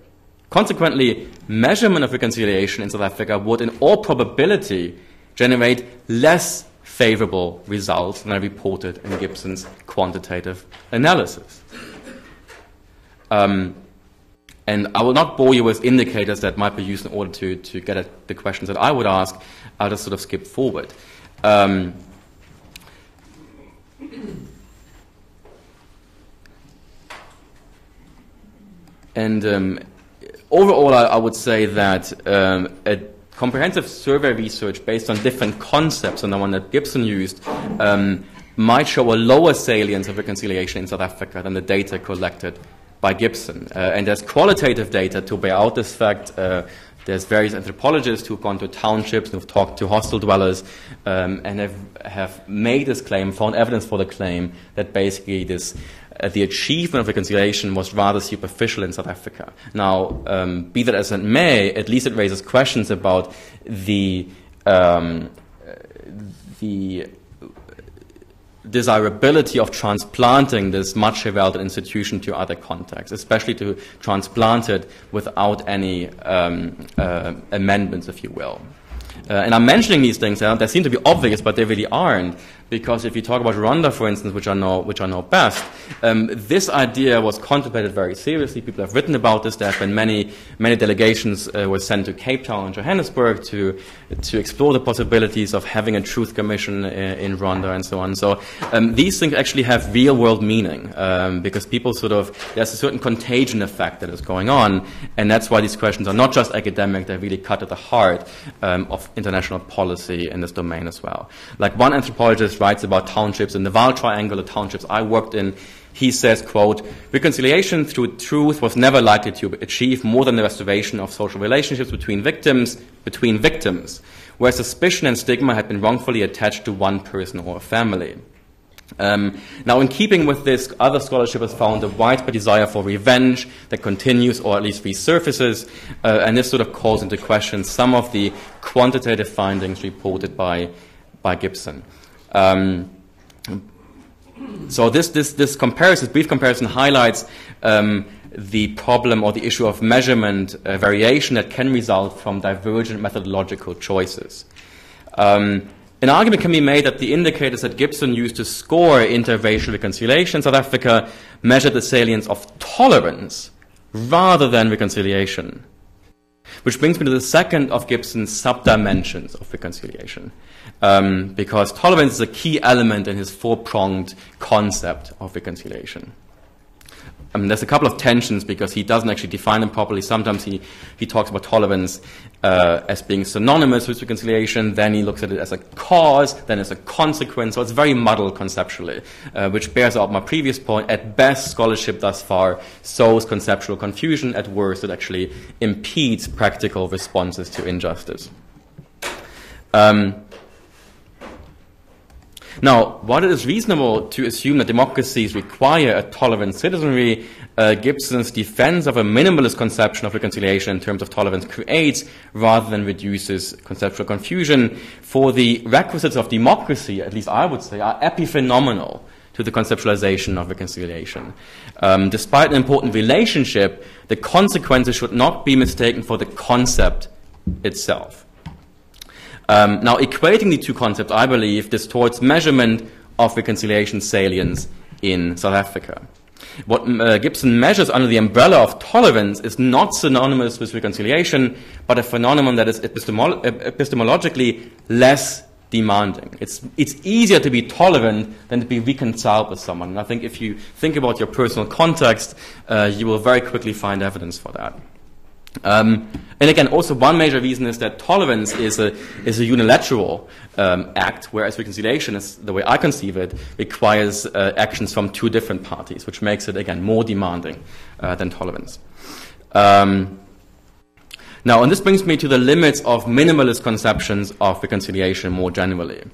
Consequently, measurement of reconciliation in South Africa would, in all probability, generate less favorable results than I reported in Gibson's quantitative analysis. Um, and I will not bore you with indicators that might be used in order to, to get at the questions that I would ask. I'll just sort of skip forward. Um, and um, overall, I, I, would say that um, a comprehensive survey research based on different concepts than the one that Gibson used um, might show a lower salience of reconciliation in South Africa than the data collected by Gibson. Uh, and there's qualitative data to bear out this fact. Uh, There's various anthropologists who've gone to townships and who've talked to hostel dwellers um, and have, have made this claim, found evidence for the claim that basically this uh, the achievement of reconciliation was rather superficial in South Africa. Now, um, be that as it may, at least it raises questions about the um, the desirability of transplanting this much heralded institution to other contexts, especially to transplant it without any um, uh, amendments, if you will. Uh, and I'm mentioning these things, uh, they seem to be obvious, but they really aren't. Because if you talk about Rwanda, for instance, which I know, which I know best, um, this idea was contemplated very seriously. People have written about this. There have been many, many delegations uh, were sent to Cape Town and Johannesburg to to explore the possibilities of having a truth commission in, uh, in Rwanda and so on. So um, these things actually have real world meaning um, because people sort of there's a certain contagion effect that is going on, and that's why these questions are not just academic; they really cut at the heart um, of international policy in this domain as well. Like one anthropologist writes about townships in the Vaal Triangle, the townships I worked in. He says, quote, reconciliation through truth was never likely to achieve more than the restoration of social relationships between victims, between victims, where suspicion and stigma had been wrongfully attached to one person or a family. Um, now, in keeping with this, other scholarship has found a widespread desire for revenge that continues or at least resurfaces, uh, and this sort of calls into question some of the quantitative findings reported by, by Gibson. Um, so this, this, this comparison, brief comparison highlights um, the problem or the issue of measurement uh, variation that can result from divergent methodological choices. Um, an argument can be made that the indicators that Gibson used to score interracial reconciliation in South Africa measured the salience of tolerance rather than reconciliation. Which brings me to the second of Gibson's subdimensions of reconciliation. Um, because tolerance is a key element in his four pronged concept of reconciliation. Um, there's a couple of tensions because he doesn't actually define them properly. Sometimes he, he talks about tolerance uh, as being synonymous with reconciliation, then he looks at it as a cause, then as a consequence. So it's very muddled conceptually, uh, which bears out my previous point. At best, scholarship thus far sows conceptual confusion. At worst, it actually impedes practical responses to injustice. Um, now, while it is reasonable to assume that democracies require a tolerant citizenry, uh, Gibson's defense of a minimalist conception of reconciliation in terms of tolerance creates rather than reduces conceptual confusion. For the requisites of democracy, at least I would say, are epiphenomenal to the conceptualization of reconciliation. Um, despite an important relationship, the consequences should not be mistaken for the concept itself. Um, now, equating the two concepts, I believe, distorts measurement of reconciliation salience in South Africa. What uh, Gibson measures under the umbrella of tolerance is not synonymous with reconciliation, but a phenomenon that is epistemolo- epistemologically less demanding. It's, it's easier to be tolerant than to be reconciled with someone. And I think if you think about your personal context, uh, you will very quickly find evidence for that. Um, and again, also one major reason is that tolerance is a, is a unilateral um, act, whereas reconciliation, is the way I conceive it, requires uh, actions from two different parties, which makes it, again, more demanding uh, than tolerance. Um, now, and this brings me to the limits of minimalist conceptions of reconciliation more generally.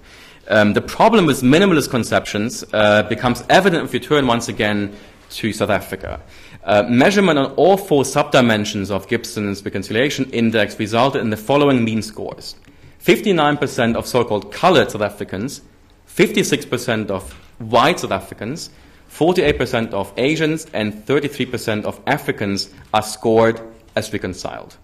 Um, the problem with minimalist conceptions uh, becomes evident if you turn once again to South Africa. Uh, measurement on all four subdimensions of Gibson's reconciliation index resulted in the following mean scores 59% of so called colored South Africans, 56% of white South Africans, 48% of Asians, and 33% of Africans are scored as reconciled.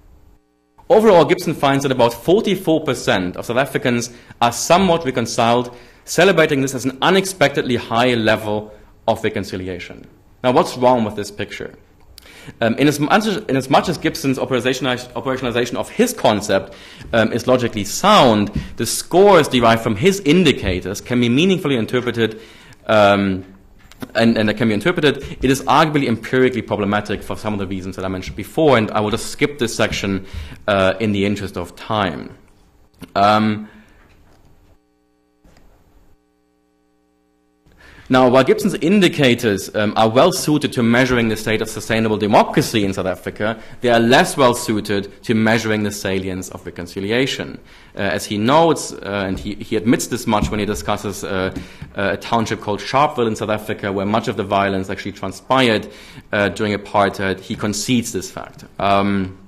Overall, Gibson finds that about 44% of South Africans are somewhat reconciled, celebrating this as an unexpectedly high level of reconciliation. Now, what's wrong with this picture? Um, in, as much as, Gibson's operationalization of his concept um, is logically sound, the scores derived from his indicators can be meaningfully interpreted um, and, and can be interpreted. It is arguably empirically problematic for some of the reasons that I mentioned before, and I will just skip this section uh, in the interest of time. Um, Now, while Gibson's indicators um, are well suited to measuring the state of sustainable democracy in South Africa, they are less well suited to measuring the salience of reconciliation. Uh, as he notes, uh, and he, he admits this much when he discusses uh, a township called Sharpeville in South Africa, where much of the violence actually transpired uh, during apartheid, he concedes this fact. Um,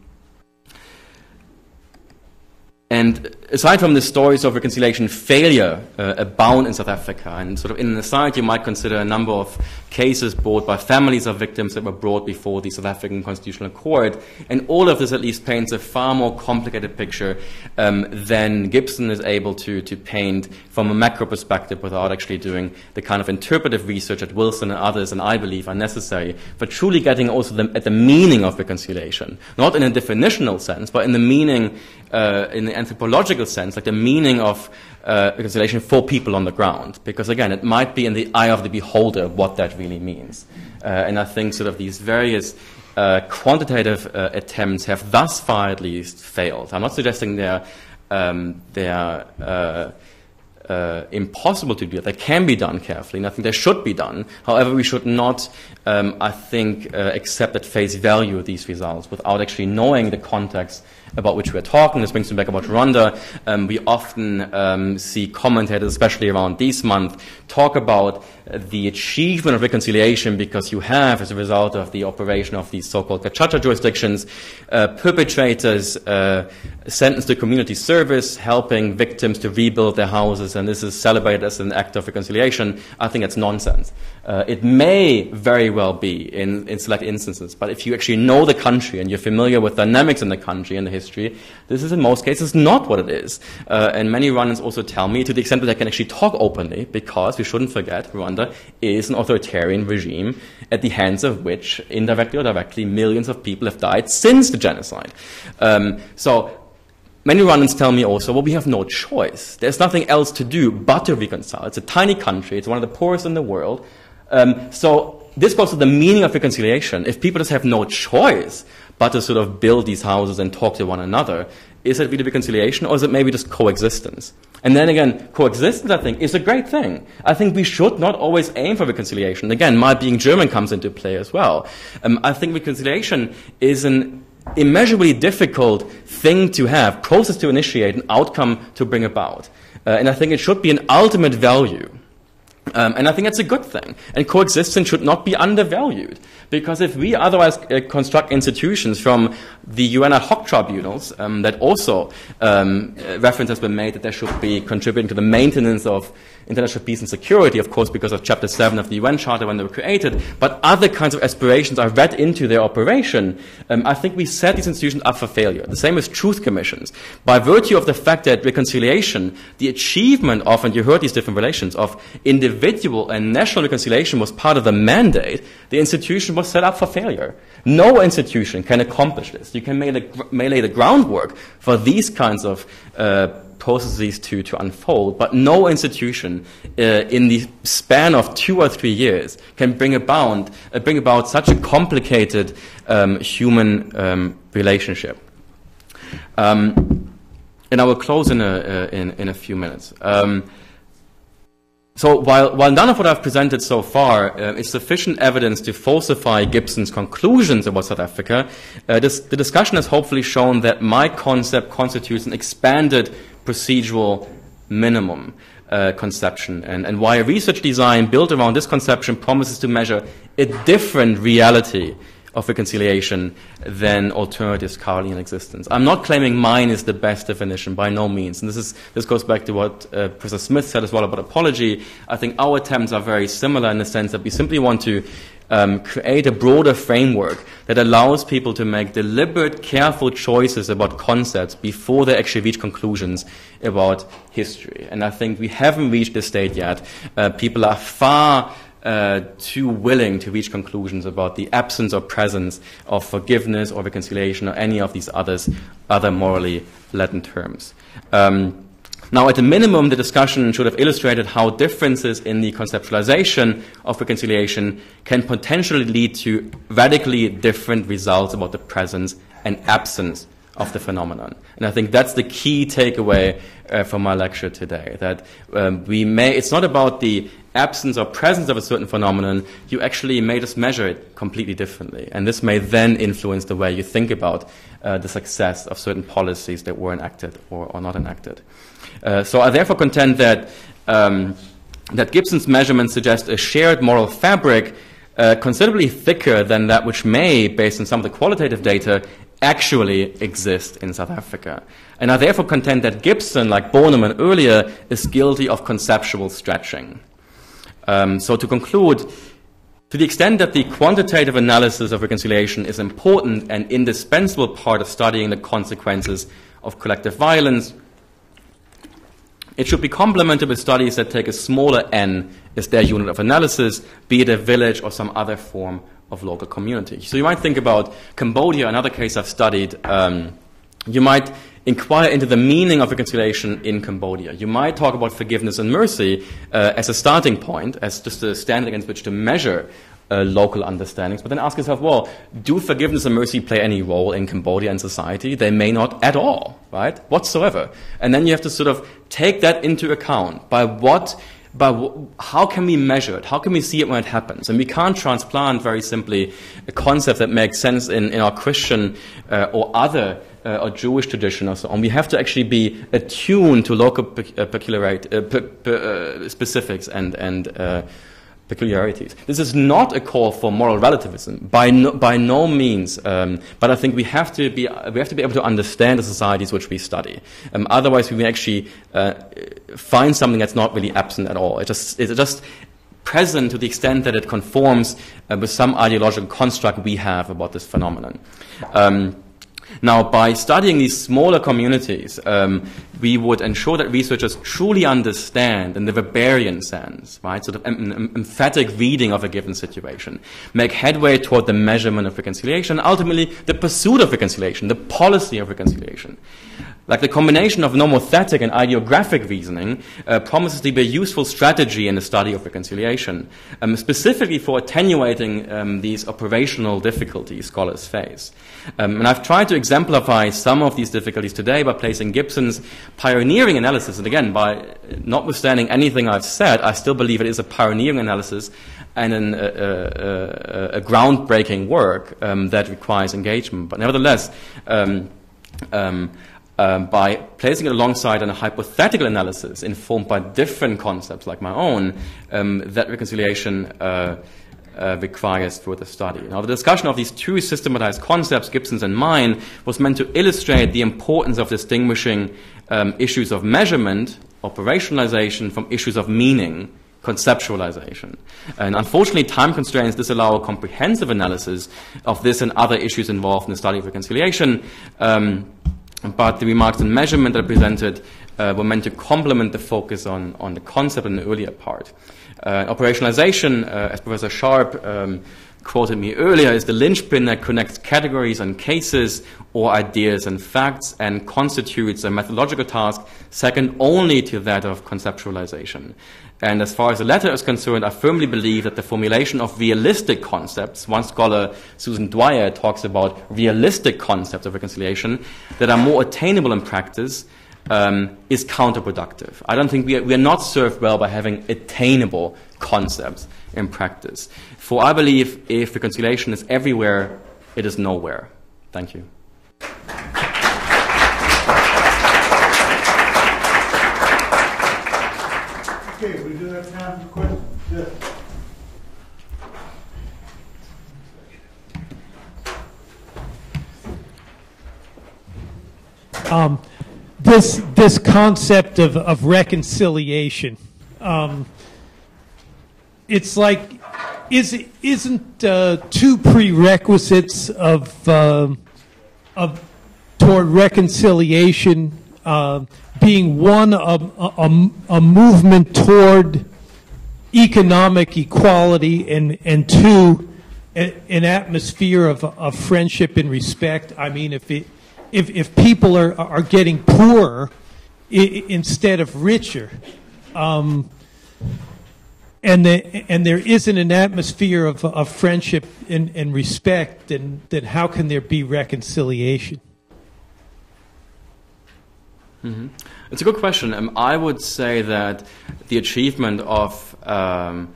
and aside from the stories of reconciliation failure uh, abound in South Africa, and sort of in an aside, you might consider a number of cases brought by families of victims that were brought before the South African Constitutional Court, and all of this at least paints a far more complicated picture um, than Gibson is able to, to paint from a macro perspective without actually doing the kind of interpretive research that Wilson and others, and I believe, are necessary for truly getting also the, at the meaning of reconciliation, not in a definitional sense, but in the meaning, uh, in the anthropological sense, like the meaning of uh, reconciliation for people on the ground. Because again, it might be in the eye of the beholder what that really means. Uh, and I think sort of these various uh, quantitative uh, attempts have thus far at least failed. I'm not suggesting they're, um, they're uh, uh, impossible to do. They can be done carefully, and I think they should be done. However, we should not, um, I think, uh, accept at face value these results without actually knowing the context about which we're talking. This brings me back about Rwanda. Um, we often um, see commentators, especially around this month, talk about the achievement of reconciliation because you have, as a result of the operation of these so-called Gacaca jurisdictions, uh, perpetrators uh, sentenced to community service, helping victims to rebuild their houses, and this is celebrated as an act of reconciliation. I think it's nonsense. Uh, it may very well be in, in select instances, but if you actually know the country and you're familiar with dynamics in the country and the history, this is in most cases not what it is. Uh, and many Rwandans also tell me, to the extent that I can actually talk openly, because we shouldn't forget, Is an authoritarian regime at the hands of which, indirectly or directly, millions of people have died since the genocide. Um, so Many Rwandans tell me also, well, we have no choice. There's nothing else to do but to reconcile. It's a tiny country. It's one of the poorest in the world. Um, so this goes to the meaning of reconciliation. If people just have no choice but to sort of build these houses and talk to one another, is it really reconciliation or is it maybe just coexistence? And then again, coexistence, I think, is a great thing. I think we should not always aim for reconciliation. Again, my being German comes into play as well. Um, I think reconciliation is an immeasurably difficult thing to have, process to initiate, an outcome to bring about. Uh, and I think it should be an ultimate value. Um, and I think that's a good thing. And coexistence should not be undervalued. Because if we otherwise uh, construct institutions from the UN ad hoc tribunals, um, that also um, reference has been made that they should be contributing to the maintenance of international peace and security, of course, because of Chapter 7 of the UN Charter when they were created, but other kinds of aspirations are read into their operation, um, I think we set these institutions up for failure. The same with truth commissions. By virtue of the fact that reconciliation, the achievement of, and you heard these different relations, of individual and national reconciliation was part of the mandate, the institution was set up for failure. No institution can accomplish this. You can may, the, lay the groundwork for these kinds of uh, processes to, to unfold, but no institution uh, in the span of two or three years can bring about, uh, bring about such a complicated um, human um, relationship. Um, and I will close in a, uh, in, in, a few minutes. So while, while none of what I've presented so far uh, is sufficient evidence to falsify Gibson's conclusions about South Africa, uh, this, the discussion has hopefully shown that my concept constitutes an expanded procedural minimum uh, conception. And, and why a research design built around this conception promises to measure a different reality of reconciliation than alternatives currently in existence. I'm not claiming mine is the best definition by no means, and this is this goes back to what uh, Professor Smith said as well about apology. I think our attempts are very similar in the sense that we simply want to um, create a broader framework that allows people to make deliberate, careful choices about concepts before they actually reach conclusions about history. And I think we haven't reached this state yet. Uh, people are far uh, too willing to reach conclusions about the absence or presence of forgiveness or reconciliation or any of these others, other morally latent terms. Um, now, at the minimum, the discussion should have illustrated how differences in the conceptualization of reconciliation can potentially lead to radically different results about the presence and absence of the phenomenon. And I think that's the key takeaway uh, from my lecture today. That um, we may, it's not about the absence or presence of a certain phenomenon, you actually may just measure it completely differently. And this may then influence the way you think about uh, the success of certain policies that were enacted or, or not enacted. Uh, so I therefore contend that, um, that Gibson's measurements suggest a shared moral fabric uh, considerably thicker than that which may, based on some of the qualitative data, actually exist in South Africa. And I therefore contend that Gibson, like Borneman earlier, is guilty of conceptual stretching. Um, so to conclude, to the extent that the quantitative analysis of reconciliation is important and indispensable part of studying the consequences of collective violence, it should be complemented with studies that take a smaller n as their unit of analysis, be it a village or some other form of local community. So you might think about Cambodia, another case I've studied. Um, you might inquire into the meaning of reconciliation in Cambodia. You might talk about forgiveness and mercy uh, as a starting point, as just a standard against which to measure uh, local understandings, but then ask yourself, well, do forgiveness and mercy play any role in Cambodia and society? They may not at all, right? Whatsoever. And then you have to sort of take that into account by what by how can we measure it? How can we see it when it happens? And we can't transplant very simply a concept that makes sense in, in our Christian uh, or other uh, or Jewish tradition or so on. We have to actually be attuned to local pe- uh, uh, pe- uh, specifics and, and uh, peculiarities. This is not a call for moral relativism, by no, by no means. Um, but I think we have to be we have to be able to understand the societies which we study. Um, otherwise, we may actually uh, find something that's not really absent at all. It just it's just present to the extent that it conforms uh, with some ideological construct we have about this phenomenon. Um, now, by studying these smaller communities, um, we would ensure that researchers truly understand, in the Weberian sense, right, sort of an emphatic reading of a given situation, make headway toward the measurement of reconciliation, ultimately the pursuit of reconciliation, the policy of reconciliation. Like the combination of nomothetic and idiographic reasoning uh, promises to be a useful strategy in the study of reconciliation, um, specifically for attenuating um, these operational difficulties scholars face. Um, and I've tried to exemplify some of these difficulties today by placing Gibson's pioneering analysis, and again, by notwithstanding anything I've said, I still believe it is a pioneering analysis and an, a, a, groundbreaking work um, that requires engagement. But nevertheless, um, um, um, by placing it alongside a hypothetical analysis informed by different concepts like my own, um, that reconciliation uh, uh, requires further study. Now, the discussion of these two systematized concepts, Gibson's and mine, was meant to illustrate the importance of distinguishing um, issues of measurement, operationalization, from issues of meaning, conceptualization. And unfortunately, time constraints disallow a comprehensive analysis of this and other issues involved in the study of reconciliation. Um, but the remarks on measurement that are presented uh, were meant to complement the focus on, on the concept in the earlier part. Uh, operationalization, uh, as Professor Sharp um, quoted me earlier, is the linchpin that connects categories and cases or ideas and facts and constitutes a methodological task second only to that of conceptualization. And as far as the latter is concerned, I firmly believe that the formulation of realistic concepts, one scholar, Susan Dwyer, talks about realistic concepts of reconciliation that are more attainable in practice, um, is counterproductive. I don't think we are, we are not served well by having attainable concepts in practice. For I believe if reconciliation is everywhere, it is nowhere. Thank you. Okay, we do have time for questions. Yes. Um, this this concept of, of reconciliation. Um, it's like is isn't uh, two prerequisites of uh, of toward reconciliation uh, being one a, a, a, movement toward economic equality and and two an atmosphere of, of friendship and respect. I mean, if it if, if people are, are getting poorer I- instead of richer, um, and, the, and there isn't an atmosphere of, of friendship and, and respect, then, then how can there be reconciliation? Mm-hmm. It's a good question. Um, I would say that the achievement of um,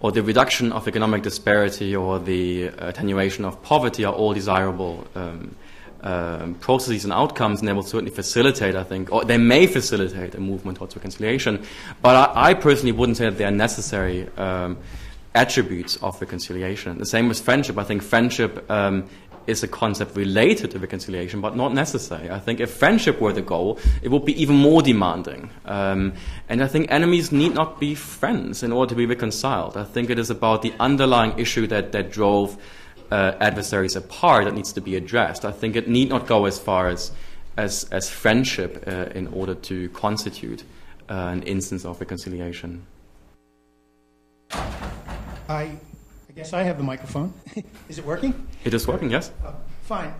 or the reduction of economic disparity or the attenuation of poverty are all desirable um, um, processes and outcomes, and they will certainly facilitate, I think, or they may facilitate a movement towards reconciliation. But I, I personally wouldn't say that they are necessary um, attributes of reconciliation. The same with friendship. I think friendship um, is a concept related to reconciliation, but not necessary. I think if friendship were the goal, it would be even more demanding. Um, and I think enemies need not be friends in order to be reconciled. I think it is about the underlying issue that, that drove uh, adversaries apart that needs to be addressed. I think it need not go as far as, as, as friendship uh, in order to constitute uh, an instance of reconciliation. I, I guess I have the microphone. is it working? It is working, yes. Uh, fine.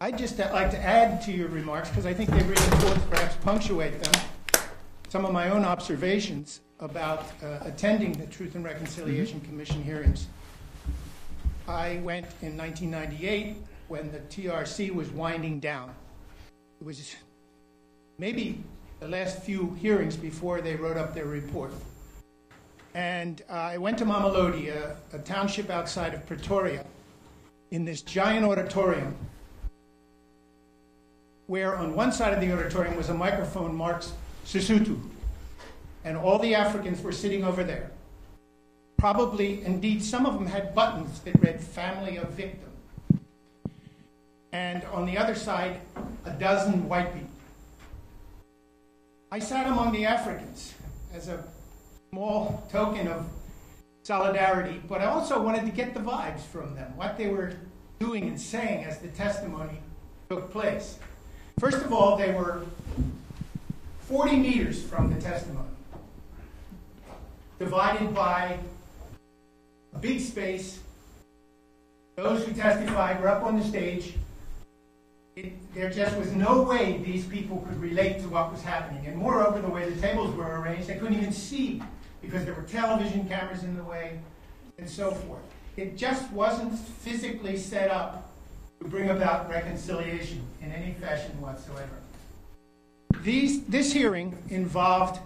I'd just like to add to your remarks, because I think they reinforce, perhaps punctuate them, some of my own observations about uh, attending the Truth and Reconciliation mm-hmm. Commission hearings. I went in 1998 when the TRC was winding down. It was maybe the last few hearings before they wrote up their report. And uh, I went to Mamelodi, a, a township outside of Pretoria, in this giant auditorium where on one side of the auditorium was a microphone marked Sesotho, and all the Africans were sitting over there. Probably, indeed, some of them had buttons that read Family of Victim. And on the other side, a dozen white people. I sat among the Africans as a small token of solidarity, but I also wanted to get the vibes from them, what they were doing and saying as the testimony took place. First of all, they were 40 meters from the testimony, divided by a big space. Those who testified were up on the stage. It, there just was no way these people could relate to what was happening. And moreover, the way the tables were arranged, they couldn't even see because there were television cameras in the way and so forth. It just wasn't physically set up to bring about reconciliation in any fashion whatsoever. These, this hearing involved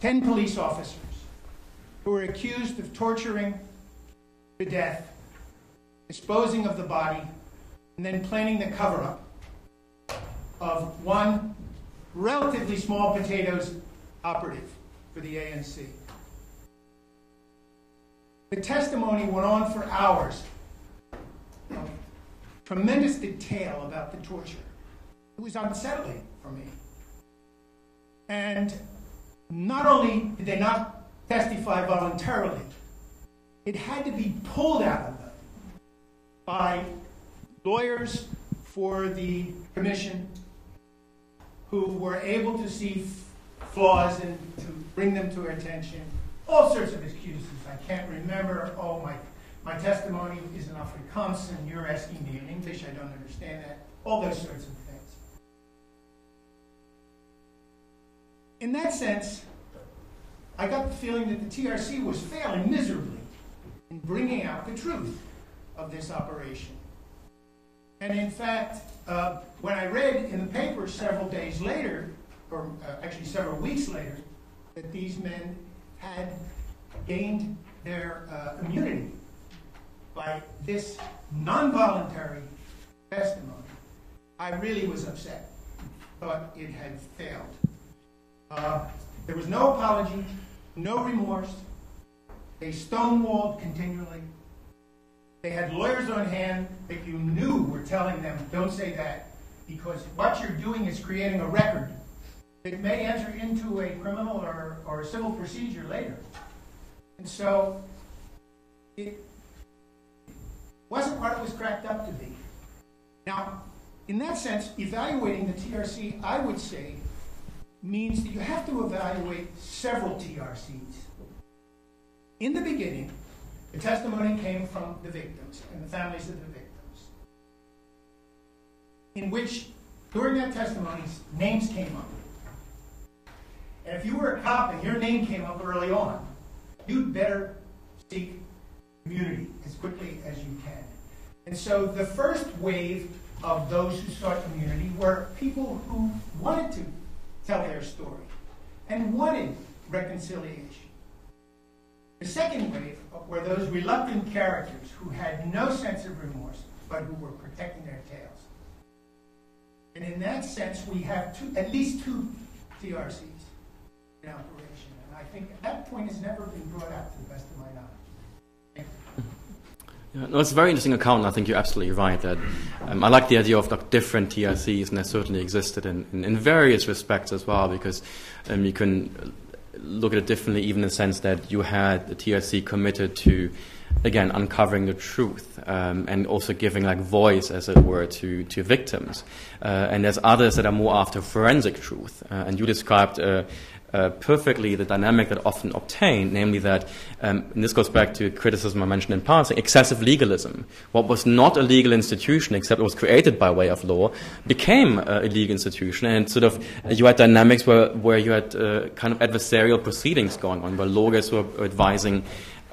10 police officers who were accused of torturing to death, disposing of the body, and then planning the cover up of one relatively small potatoes operative for the ANC. The testimony went on for hours. tremendous detail about the torture. It was unsettling for me. And not only did they not testify voluntarily, it had to be pulled out of them by lawyers for the commission who were able to see flaws and to bring them to our attention all sorts of excuses. I can't remember. Oh, my, my testimony is in Afrikaans and you're asking me in English. I don't understand that. All those sorts of things. In that sense, I got the feeling that the TRC was failing miserably in bringing out the truth of this operation. And in fact, uh, when I read in the paper several days later, or uh, actually several weeks later, that these men had gained their uh, immunity by this non-voluntary testimony, I really was upset. Thought it had failed. Uh, there was no apology, no remorse. They stonewalled continually. They had lawyers on hand that you knew were telling them, don't say that, because what you're doing is creating a record it may enter into a criminal or, or civil procedure later. And so it wasn't what it was cracked up to be. Now, in that sense, evaluating the TRC, I would say, means that you have to evaluate several TRCs. In the beginning, the testimony came from the victims and the families of the victims, in which, during that testimony, names came up. And if you were a cop and your name came up early on, you'd better seek immunity as quickly as you can. And so the first wave of those who sought immunity were people who wanted to tell their story and wanted reconciliation. The second wave were those reluctant characters who had no sense of remorse, but who were protecting their tails. And in that sense, we have two, at least two TRCs in operation. And I think that point has never been brought out to the best of my knowledge. Yeah, no, it's a very interesting account, I think you're absolutely right that um, I like the idea of like, different TRCs, and they certainly existed in, in, in various respects as well, because um, you can look at it differently, even in the sense that you had the TRC committed to, again, uncovering the truth um, and also giving like voice, as it were, to to victims. Uh, and there's others that are more after forensic truth. Uh, and you described. Uh, uh, perfectly the dynamic that often obtained, namely that, um, and this goes back to criticism I mentioned in passing, excessive legalism. What was not a legal institution, except it was created by way of law, became uh, a legal institution, and sort of uh, you had dynamics where, where you had uh, kind of adversarial proceedings going on, where lawyers were advising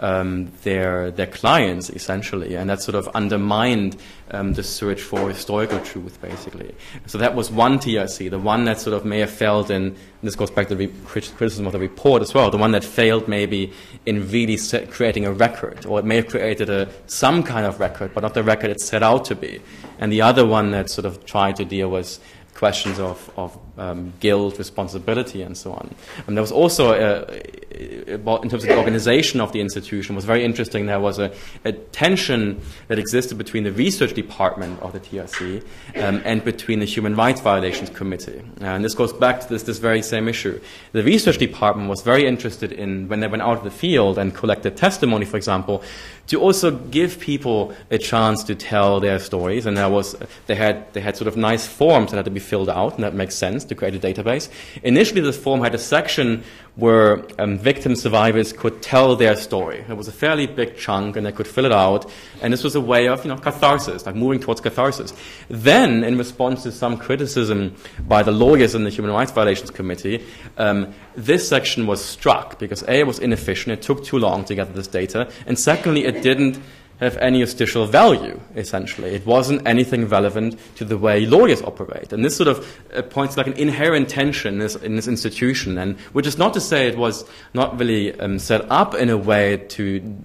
um, their their clients essentially, and that sort of undermined um, the search for historical truth, basically. So that was one TRC, the one that sort of may have failed in. And this goes back to the criticism of the report as well. The one that failed maybe in really creating a record, or it may have created a some kind of record, but not the record it set out to be. And the other one that sort of tried to deal with questions of, of um, guilt, responsibility, and so on. And there was also, in terms of the organization of the institution, was very interesting. There was a, a tension that existed between the research department of the TRC um, and between the Human Rights Violations Committee. And this goes back to this, this very same issue. The research department was very interested in, when they went out of the field and collected testimony, for example, to also give people a chance to tell their stories. And there was, they had, they had sort of nice forms that had to be filled out, and that makes sense to create a database. Initially, this form had a section where um, victim survivors could tell their story. It was a fairly big chunk, and they could fill it out. And this was a way of, you know, catharsis, like moving towards catharsis. Then, in response to some criticism by the lawyers in the Human Rights Violations Committee, um, this section was struck because A, it was inefficient, it took too long to gather this data, and secondly, it didn't have any justicial value, essentially. It wasn't anything relevant to the way lawyers operate. And this sort of uh, points like an inherent tension in this, in this, institution, and which is not to say it was not really um, set up in a way to,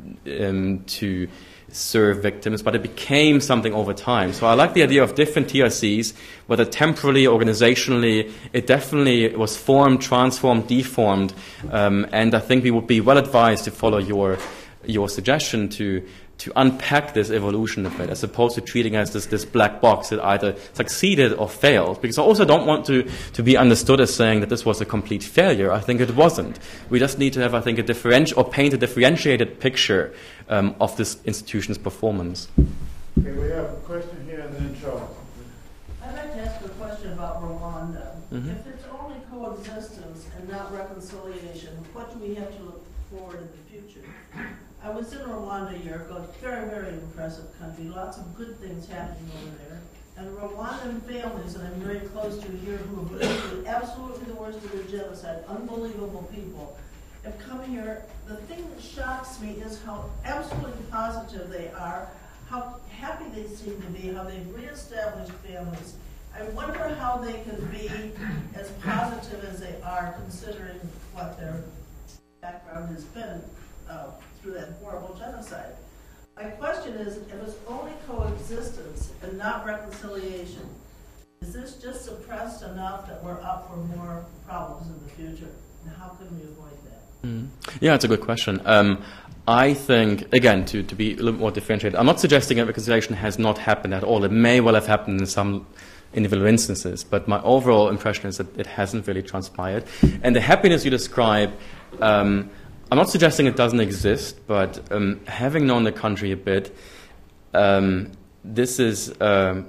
um, to serve victims, but it became something over time. So I like the idea of different TRCs, whether temporally, organizationally, it definitely was formed, transformed, deformed, um, and I think we would be well advised to follow your your suggestion to to unpack this evolution a bit, as opposed to treating it as this, this black box that either succeeded or failed. Because I also don't want to, to be understood as saying that this was a complete failure. I think it wasn't. We just need to have, I think, a differenti- or paint a differentiated picture um, of this institution's performance. Okay, we have a question here and then Charles. I'd like to ask a question about Rwanda. Mm-hmm. If it's only coexistence and not reconciliation, what do we have to look forward in the future? I was in Rwanda a year ago. Very, very impressive country. Lots of good things happening over there. And Rwandan families that I'm very close to here who have absolutely the worst of the genocide, unbelievable people, have come here. The thing that shocks me is how absolutely positive they are, how happy they seem to be, how they've reestablished families. I wonder how they can be as positive as they are considering what their background has been. Uh, through that horrible genocide. My question is, if it's only coexistence and not reconciliation, is this just suppressed enough that we're up for more problems in the future? And how can we avoid that? Mm. Yeah, it's a good question. Um, I think, again, to, to be a little more differentiated, I'm not suggesting that reconciliation has not happened at all. It may well have happened in some individual instances, but my overall impression is that it hasn't really transpired. And the happiness you describe, um, I'm not suggesting it doesn't exist, but um, having known the country a bit, um, this is um,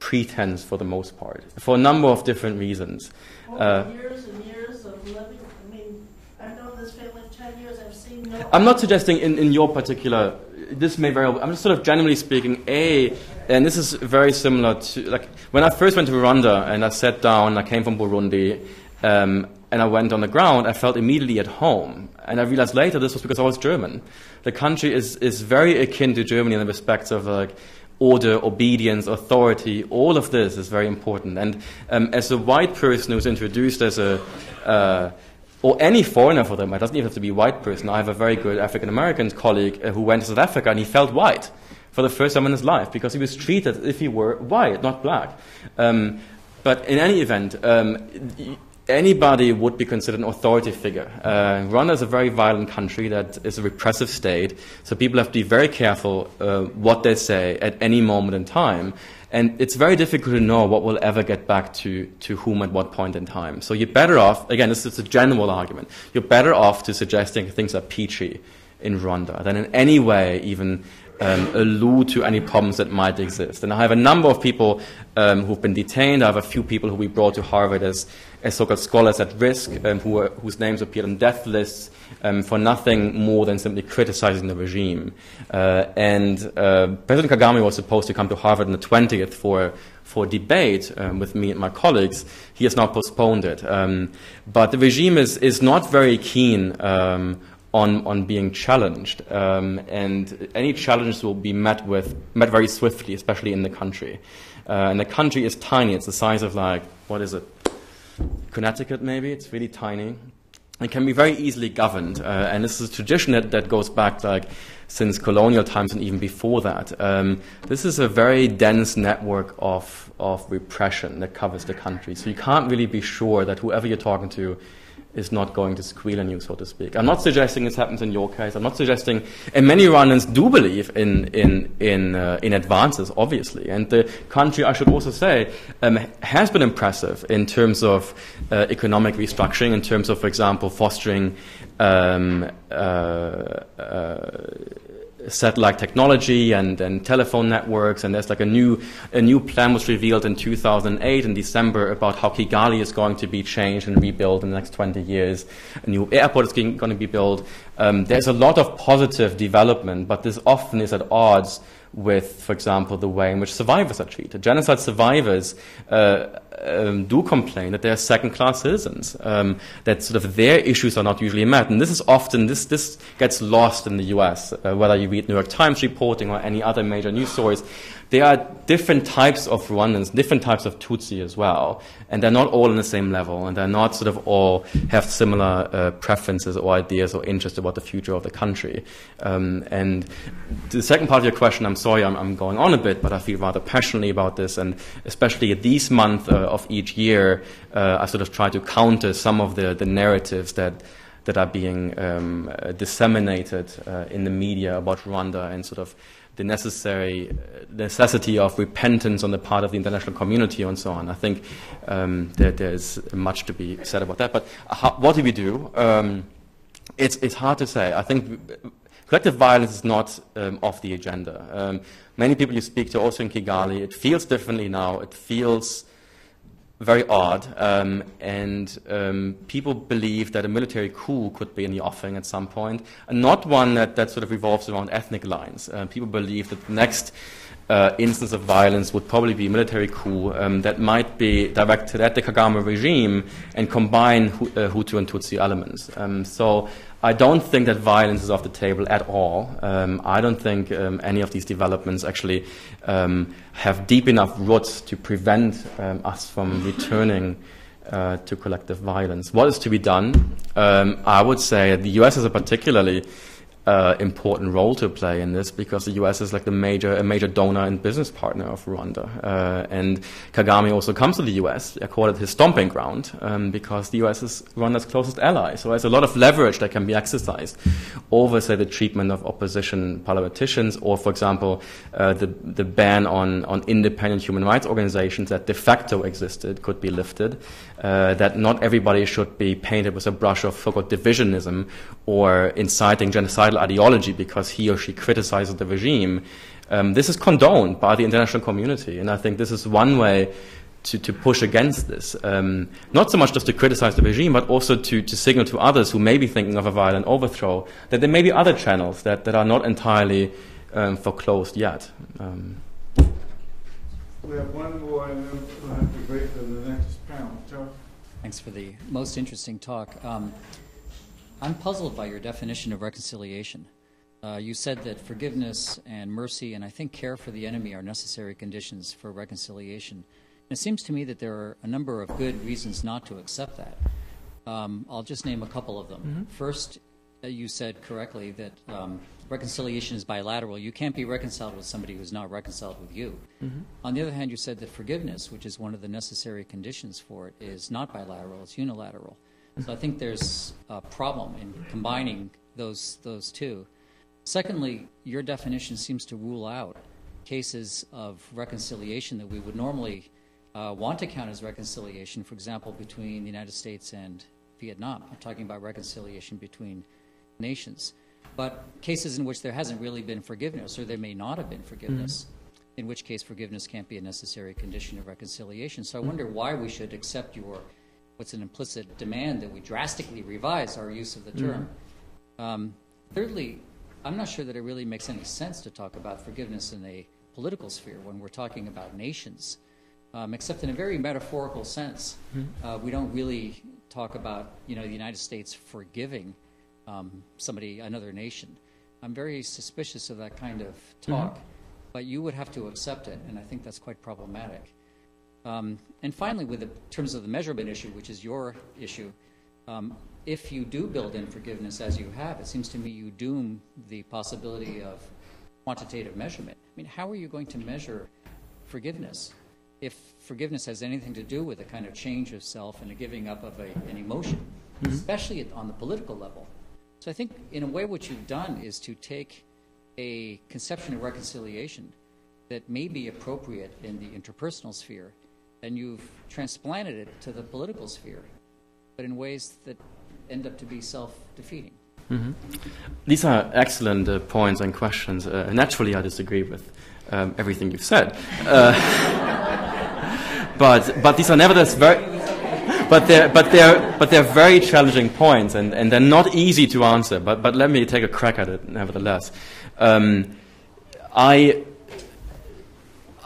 pretense for the most part, for a number of different reasons. Uh, years and years of living. I mean, I've known this family years. I've seen no. I'm not suggesting in, in your particular. This may very. I'm just sort of generally speaking. A, and this is very similar to like when I first went to Rwanda and I sat down. I came from Burundi. Um, and I went on the ground, I felt immediately at home. And I realized later this was because I was German. The country is, is very akin to Germany in the respects of like order, obedience, authority. All of this is very important. And um, as a white person who's introduced as a uh, or any foreigner for them. It doesn't even have to be a white person. I have a very good African American colleague uh, who went to South Africa and he felt white for the first time in his life because he was treated as if he were white, not black. Um, but in any event, um, anybody would be considered an authority figure. Uh, Rwanda is a very violent country that is a repressive state, so people have to be very careful uh, what they say at any moment in time. And it's very difficult to know what will ever get back to, to whom at what point in time. So you're better off, again, this is a general argument, you're better off to suggesting things are peachy in Rwanda than in any way even um, allude to any problems that might exist. And I have a number of people um, who've been detained. I have a few people who we brought to Harvard as, as so-called scholars at risk, um, who whose names appear on death lists um, for nothing more than simply criticizing the regime. Uh, and uh, President Kagame was supposed to come to Harvard on the 20th for for debate um, with me and my colleagues. He has now postponed it. Um, but the regime is, is not very keen um, on, on being challenged. Um, and any challenges will be met with met very swiftly, especially in the country. Uh, and the country is tiny. It's the size of like what is it? Connecticut, maybe. It's really tiny. It can be very easily governed, uh, and this is a tradition that, that goes back like since colonial times and even before that. Um, this is a very dense network of of repression that covers the country. So you can't really be sure that whoever you're talking to is not going to squeal on you, so to speak. I'm not suggesting this happens in your case. I'm not suggesting, and many Rwandans do believe in in in uh, in advances, obviously. And the country, I should also say, um, has been impressive in terms of uh, economic restructuring, in terms of, for example, fostering. Um, uh, uh satellite technology and, and telephone networks. And there's like a new, a new plan was revealed in 2008 in December about how Kigali is going to be changed and rebuilt in the next 20 years. A new airport is going to be built. Um, there's a lot of positive development, but this often is at odds with, for example, the way in which survivors are treated. Genocide survivors uh, um, do complain that they're second-class citizens, um, that sort of their issues are not usually met, and this is often this this gets lost in the U.S. Uh, whether you read New York Times reporting or any other major news stories, there are different types of Rwandans, different types of Tutsi as well, and they're not all on the same level, and they're not sort of all have similar uh, preferences or ideas or interests about the future of the country. Um, and the second part of your question, I'm sorry, I'm, I'm, going on a bit, but I feel rather passionately about this, and especially these months uh, of each year, uh, I sort of try to counter some of the, the narratives that that are being um, disseminated uh, in the media about Rwanda and sort of the necessary uh, necessity of repentance on the part of the international community and so on. I think um, there, there's much to be said about that. But how, what do we do? Um, it's, it's hard to say. I think collective violence is not um, off the agenda. Um, many people you speak to, also in Kigali, it feels differently now. It feels very odd, um, and um, people believe that a military coup could be in the offing at some point, and not one that, that sort of revolves around ethnic lines. Uh, people believe that the next uh, instance of violence would probably be a military coup um, that might be directed at the Kagame regime and combine uh, Hutu and Tutsi elements. Um, so I don't think that violence is off the table at all. Um, I don't think um, any of these developments actually um, have deep enough roots to prevent um, us from returning uh, to collective violence. What is to be done? Um, I would say the US has a particularly uh, important role to play in this because the U.S. is like the major a major donor and business partner of Rwanda, uh, and Kagame also comes to the U.S. I call it his stomping ground um, because the U.S. is Rwanda's closest ally. So there's a lot of leverage that can be exercised over, say, the treatment of opposition politicians, or, for example, uh, the the ban on on independent human rights organizations that de facto existed could be lifted. Uh, that not everybody should be painted with a brush of so-called divisionism or inciting genocidal ideology because he or she criticizes the regime, um, this is condoned by the international community. And I think this is one way to, to push against this. Um, not so much just to criticize the regime, but also to, to signal to others who may be thinking of a violent overthrow that there may be other channels that, that are not entirely um, foreclosed yet. Um, we have one more, and then we'll have to wait for the next panel. Charles? Thanks for the most interesting talk. Um, I'm puzzled by your definition of reconciliation. Uh, you said that forgiveness and mercy and I think care for the enemy are necessary conditions for reconciliation. And it seems to me that there are a number of good reasons not to accept that. Um, I'll just name a couple of them. First, uh, you said correctly that um, reconciliation is bilateral. You can't be reconciled with somebody who's not reconciled with you. On the other hand, you said that forgiveness, which is one of the necessary conditions for it, is not bilateral, it's unilateral. So I think there's a problem in combining those, those two. Secondly, your definition seems to rule out cases of reconciliation that we would normally uh, want to count as reconciliation, for example, between the United States and Vietnam. I'm talking about reconciliation between nations. But cases in which there hasn't really been forgiveness, or there may not have been forgiveness, in which case forgiveness can't be a necessary condition of reconciliation. So I wonder why we should accept your, what's an implicit demand that we drastically revise our use of the term. Um, thirdly, I'm not sure that it really makes any sense to talk about forgiveness in a political sphere when we're talking about nations, um, except in a very metaphorical sense. Uh, we don't really talk about, you know, the United States forgiving um, somebody, another nation. I'm very suspicious of that kind of talk, but you would have to accept it, and I think that's quite problematic. Um, and finally, with the terms of the measurement issue, which is your issue, um, if you do build in forgiveness as you have, it seems to me you doom the possibility of quantitative measurement. I mean, how are you going to measure forgiveness if forgiveness has anything to do with a kind of change of self and a giving up of a, an emotion, especially on the political level? So I think, in a way, what you've done is to take a conception of reconciliation that may be appropriate in the interpersonal sphere, and you've transplanted it to the political sphere, but in ways that end up to be self-defeating. These are excellent uh, points and questions. Uh, naturally, I disagree with um, everything you've said, uh, but but these are nevertheless very. But they're, but, they're, but they're very challenging points, and, and they're not easy to answer. But, but let me take a crack at it, nevertheless. Um, I,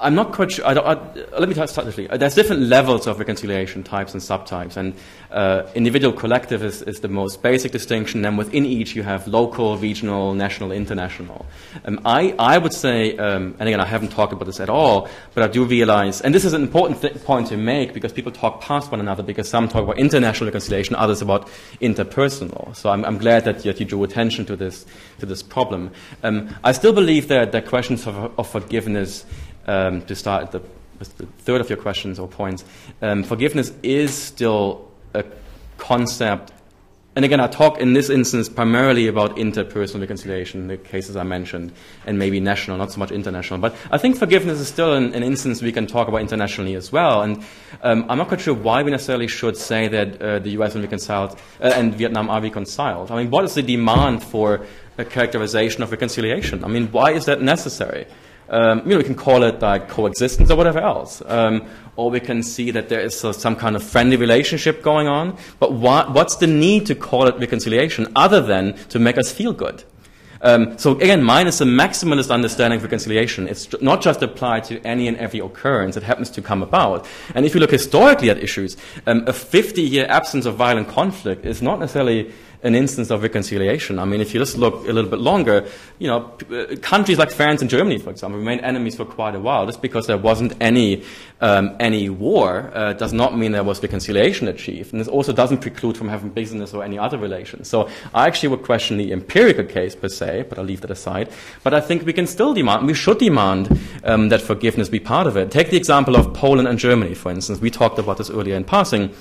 I'm not quite sure. I I, let me start this. There's different levels of reconciliation, types and subtypes, and uh, individual collective is, is the most basic distinction. And within each, you have local, regional, national, international. Um, I, I would say, um, and again, I haven't talked about this at all, but I do realize, and this is an important th- point to make because people talk past one another because some talk about international reconciliation, others about interpersonal. So I'm, I'm glad that, that you drew attention to this to this problem. Um, I still believe that the questions of, of forgiveness um, to start the, with the third of your questions or points, um, forgiveness is still a concept. And again, I talk in this instance primarily about interpersonal reconciliation, the cases I mentioned, and maybe national, not so much international. But I think forgiveness is still an, an instance we can talk about internationally as well. And um, I'm not quite sure why we necessarily should say that uh, the US reconciled, uh, and Vietnam are reconciled. I mean, what is the demand for a characterization of reconciliation? I mean, why is that necessary? Um, you know, we can call it like coexistence or whatever else. Um, or we can see that there is uh, some kind of friendly relationship going on. But what, what's the need to call it reconciliation other than to make us feel good? Um, so again, mine is a maximalist understanding of reconciliation. It's not just applied to any and every occurrence that happens to come about. And if you look historically at issues, um, a 50-year absence of violent conflict is not necessarily an instance of reconciliation. I mean, if you just look a little bit longer, you know, uh, countries like France and Germany, for example, remained enemies for quite a while. Just because there wasn't any um, any war uh, does not mean there was reconciliation achieved, and this also doesn't preclude from having business or any other relations. So I actually would question the empirical case per se, but I'll leave that aside. But I think we can still demand, we should demand um, that forgiveness be part of it. Take the example of Poland and Germany, for instance. We talked about this earlier in passing.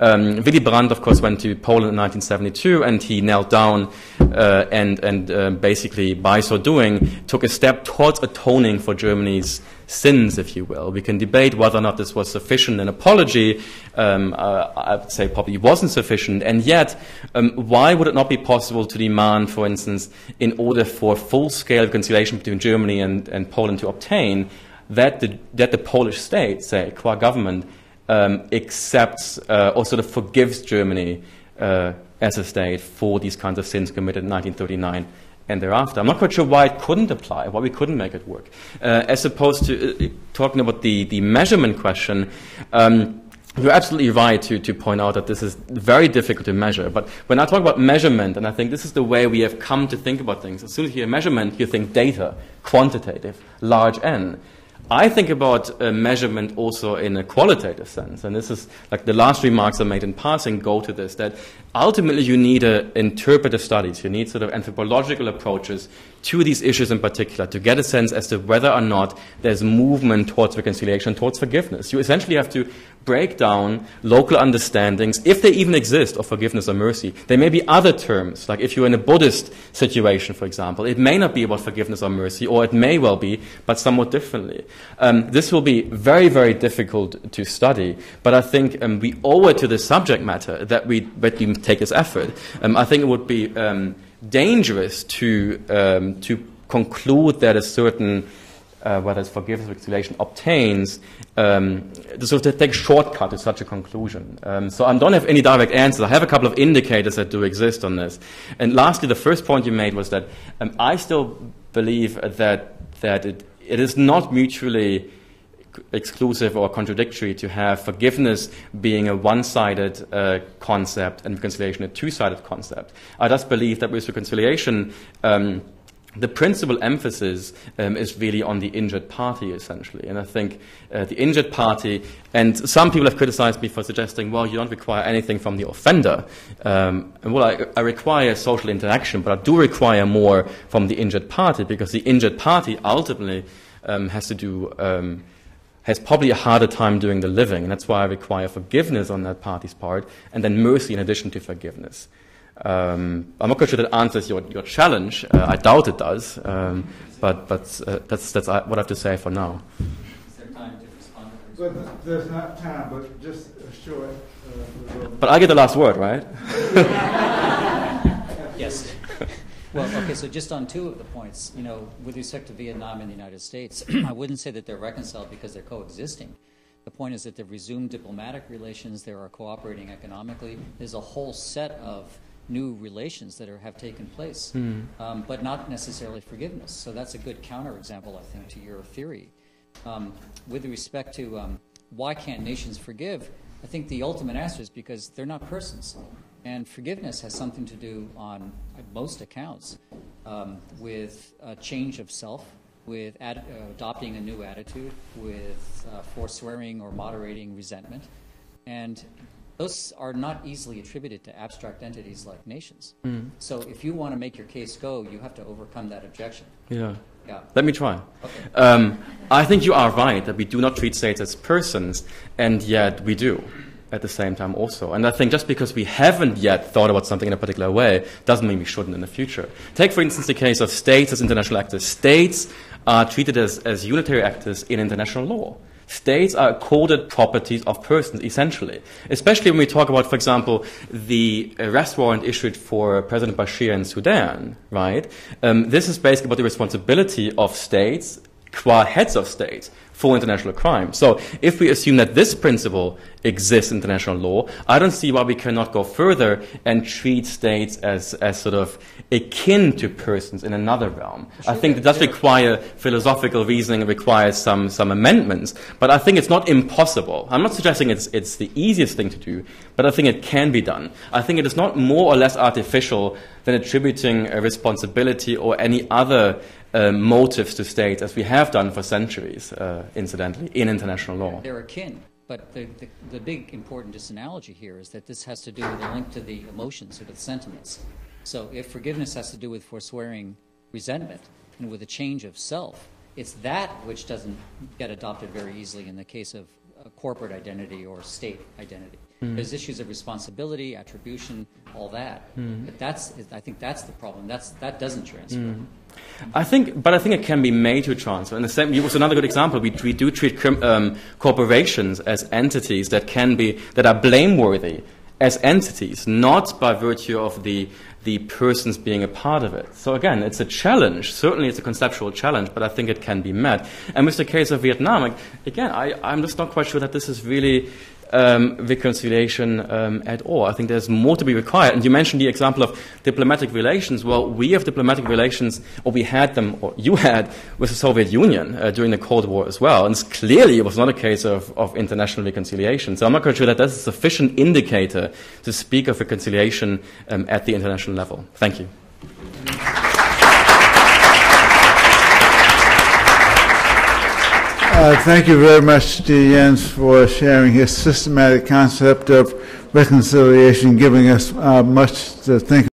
Um, Willy Brandt, of course, went to Poland in 1972, and he knelt down uh, and, and uh, basically, by so doing, took a step towards atoning for Germany's sins, if you will. We can debate whether or not this was sufficient. An apology, um, uh, I would say, probably wasn't sufficient. And yet, um, why would it not be possible to demand, for instance, in order for full-scale reconciliation between Germany and, and Poland to obtain, that the, that the Polish state, say, qua government, um, accepts uh, or sort of forgives Germany uh, as a state for these kinds of sins committed in 1939 and thereafter. I'm not quite sure why it couldn't apply, why we couldn't make it work. Uh, as opposed to uh, talking about the, the measurement question, um, you're absolutely right to, to point out that this is very difficult to measure. But when I talk about measurement, and I think this is the way we have come to think about things, as soon as you hear measurement, you think data, quantitative, large N. I think about uh, measurement also in a qualitative sense, and this is like the last remarks I made in passing go to this that ultimately you need interpretive studies, you need sort of anthropological approaches to these issues in particular to get a sense as to whether or not there's movement towards reconciliation, towards forgiveness. You essentially have to break down local understandings, if they even exist, of forgiveness or mercy. There may be other terms, like if you're in a Buddhist situation, for example, it may not be about forgiveness or mercy, or it may well be, but somewhat differently. Um, this will be very, very difficult to study, but I think um, we owe it to the subject matter that we, that we take this effort. Um, I think it would be um, dangerous to, um, to conclude that a certain uh, whether it's forgiveness or reconciliation obtains, um, sort of take shortcut to such a conclusion. Um, so I don't have any direct answers. I have a couple of indicators that do exist on this. And lastly, the first point you made was that um, I still believe that that it, it is not mutually exclusive or contradictory to have forgiveness being a one-sided uh, concept and reconciliation a two-sided concept. I just believe that with reconciliation, um, the principal emphasis um, is really on the injured party, essentially. And I think uh, the injured party, and some people have criticized me for suggesting, well, you don't require anything from the offender. Um, and well, I, I, require social interaction, but I do require more from the injured party because the injured party ultimately um, has to do um, has probably a harder time doing the living. And that's why I require forgiveness on that party's part and then mercy in addition to forgiveness. Um, I'm not quite sure that answers your, your challenge. Uh, I doubt it does. Um, but but uh, that's, that's what I have to say for now. Is there time to respond? But there's not time, but just a short. Uh, but I get the last word, right? yes. Well, okay, so just on two of the points, you know, with respect to Vietnam and the United States, I wouldn't say that they're reconciled because they're coexisting. The point is that they've resumed diplomatic relations, they are cooperating economically. There's a whole set of new relations that are, have taken place, mm. um, but not necessarily forgiveness. So that's a good counterexample, I think, to your theory. Um, with respect to um, why can't nations forgive, I think the ultimate answer is because they're not persons. And forgiveness has something to do, on most accounts, um, with a change of self, with ad- uh, adopting a new attitude, with uh, forswearing or moderating resentment. And those are not easily attributed to abstract entities like nations. Mm. So if you want to make your case go, you have to overcome that objection. Yeah. Yeah. Let me try. Okay. Um, I think you are right that we do not treat states as persons, and yet we do at the same time also. And I think just because we haven't yet thought about something in a particular way doesn't mean we shouldn't in the future. Take, for instance, the case of states as international actors. States are treated as, as unitary actors in international law. States are accorded properties of persons, essentially. Especially when we talk about, for example, the arrest warrant issued for President Bashir in Sudan, right? Um, this is basically about the responsibility of states qua heads of states for international crime. So if we assume that this principle exists in international law, I don't see why we cannot go further and treat states as, as sort of akin to persons in another realm. Sure. I think it does require philosophical reasoning, it requires some, some amendments, but I think it's not impossible. I'm not suggesting it's, it's the easiest thing to do, but I think it can be done. I think it is not more or less artificial than attributing a responsibility or any other uh, motives to state, as we have done for centuries, uh, incidentally, in international law. They're akin. But the, the, the, big important disanalogy here is that this has to do with a link to the emotions or the sentiments. So if forgiveness has to do with forswearing resentment and with a change of self, it's that which doesn't get adopted very easily in the case of corporate identity or state identity. Mm. There's issues of responsibility, attribution, all that. Mm. But that's, I think that's the problem. That's, that doesn't transfer. Mm. I think, but I think it can be made to transfer. And the same, was another good example. We, we do treat um, corporations as entities that can be, that are blameworthy as entities, not by virtue of the the persons being a part of it. So again, it's a challenge. Certainly, it's a conceptual challenge, but I think it can be met. And with the case of Vietnam, again, I, I'm just not quite sure that this is really um, reconciliation um, at all. I think there's more to be required. And you mentioned the example of diplomatic relations. Well, we have diplomatic relations, or we had them, or you had, with the Soviet Union uh, during the Cold War as well. And clearly it was not a case of, of international reconciliation. So I'm not quite sure that that's a sufficient indicator to speak of reconciliation um, at the international level. Thank you. Uh, Thank you very much to Jens for sharing his systematic concept of reconciliation, giving us uh, much to think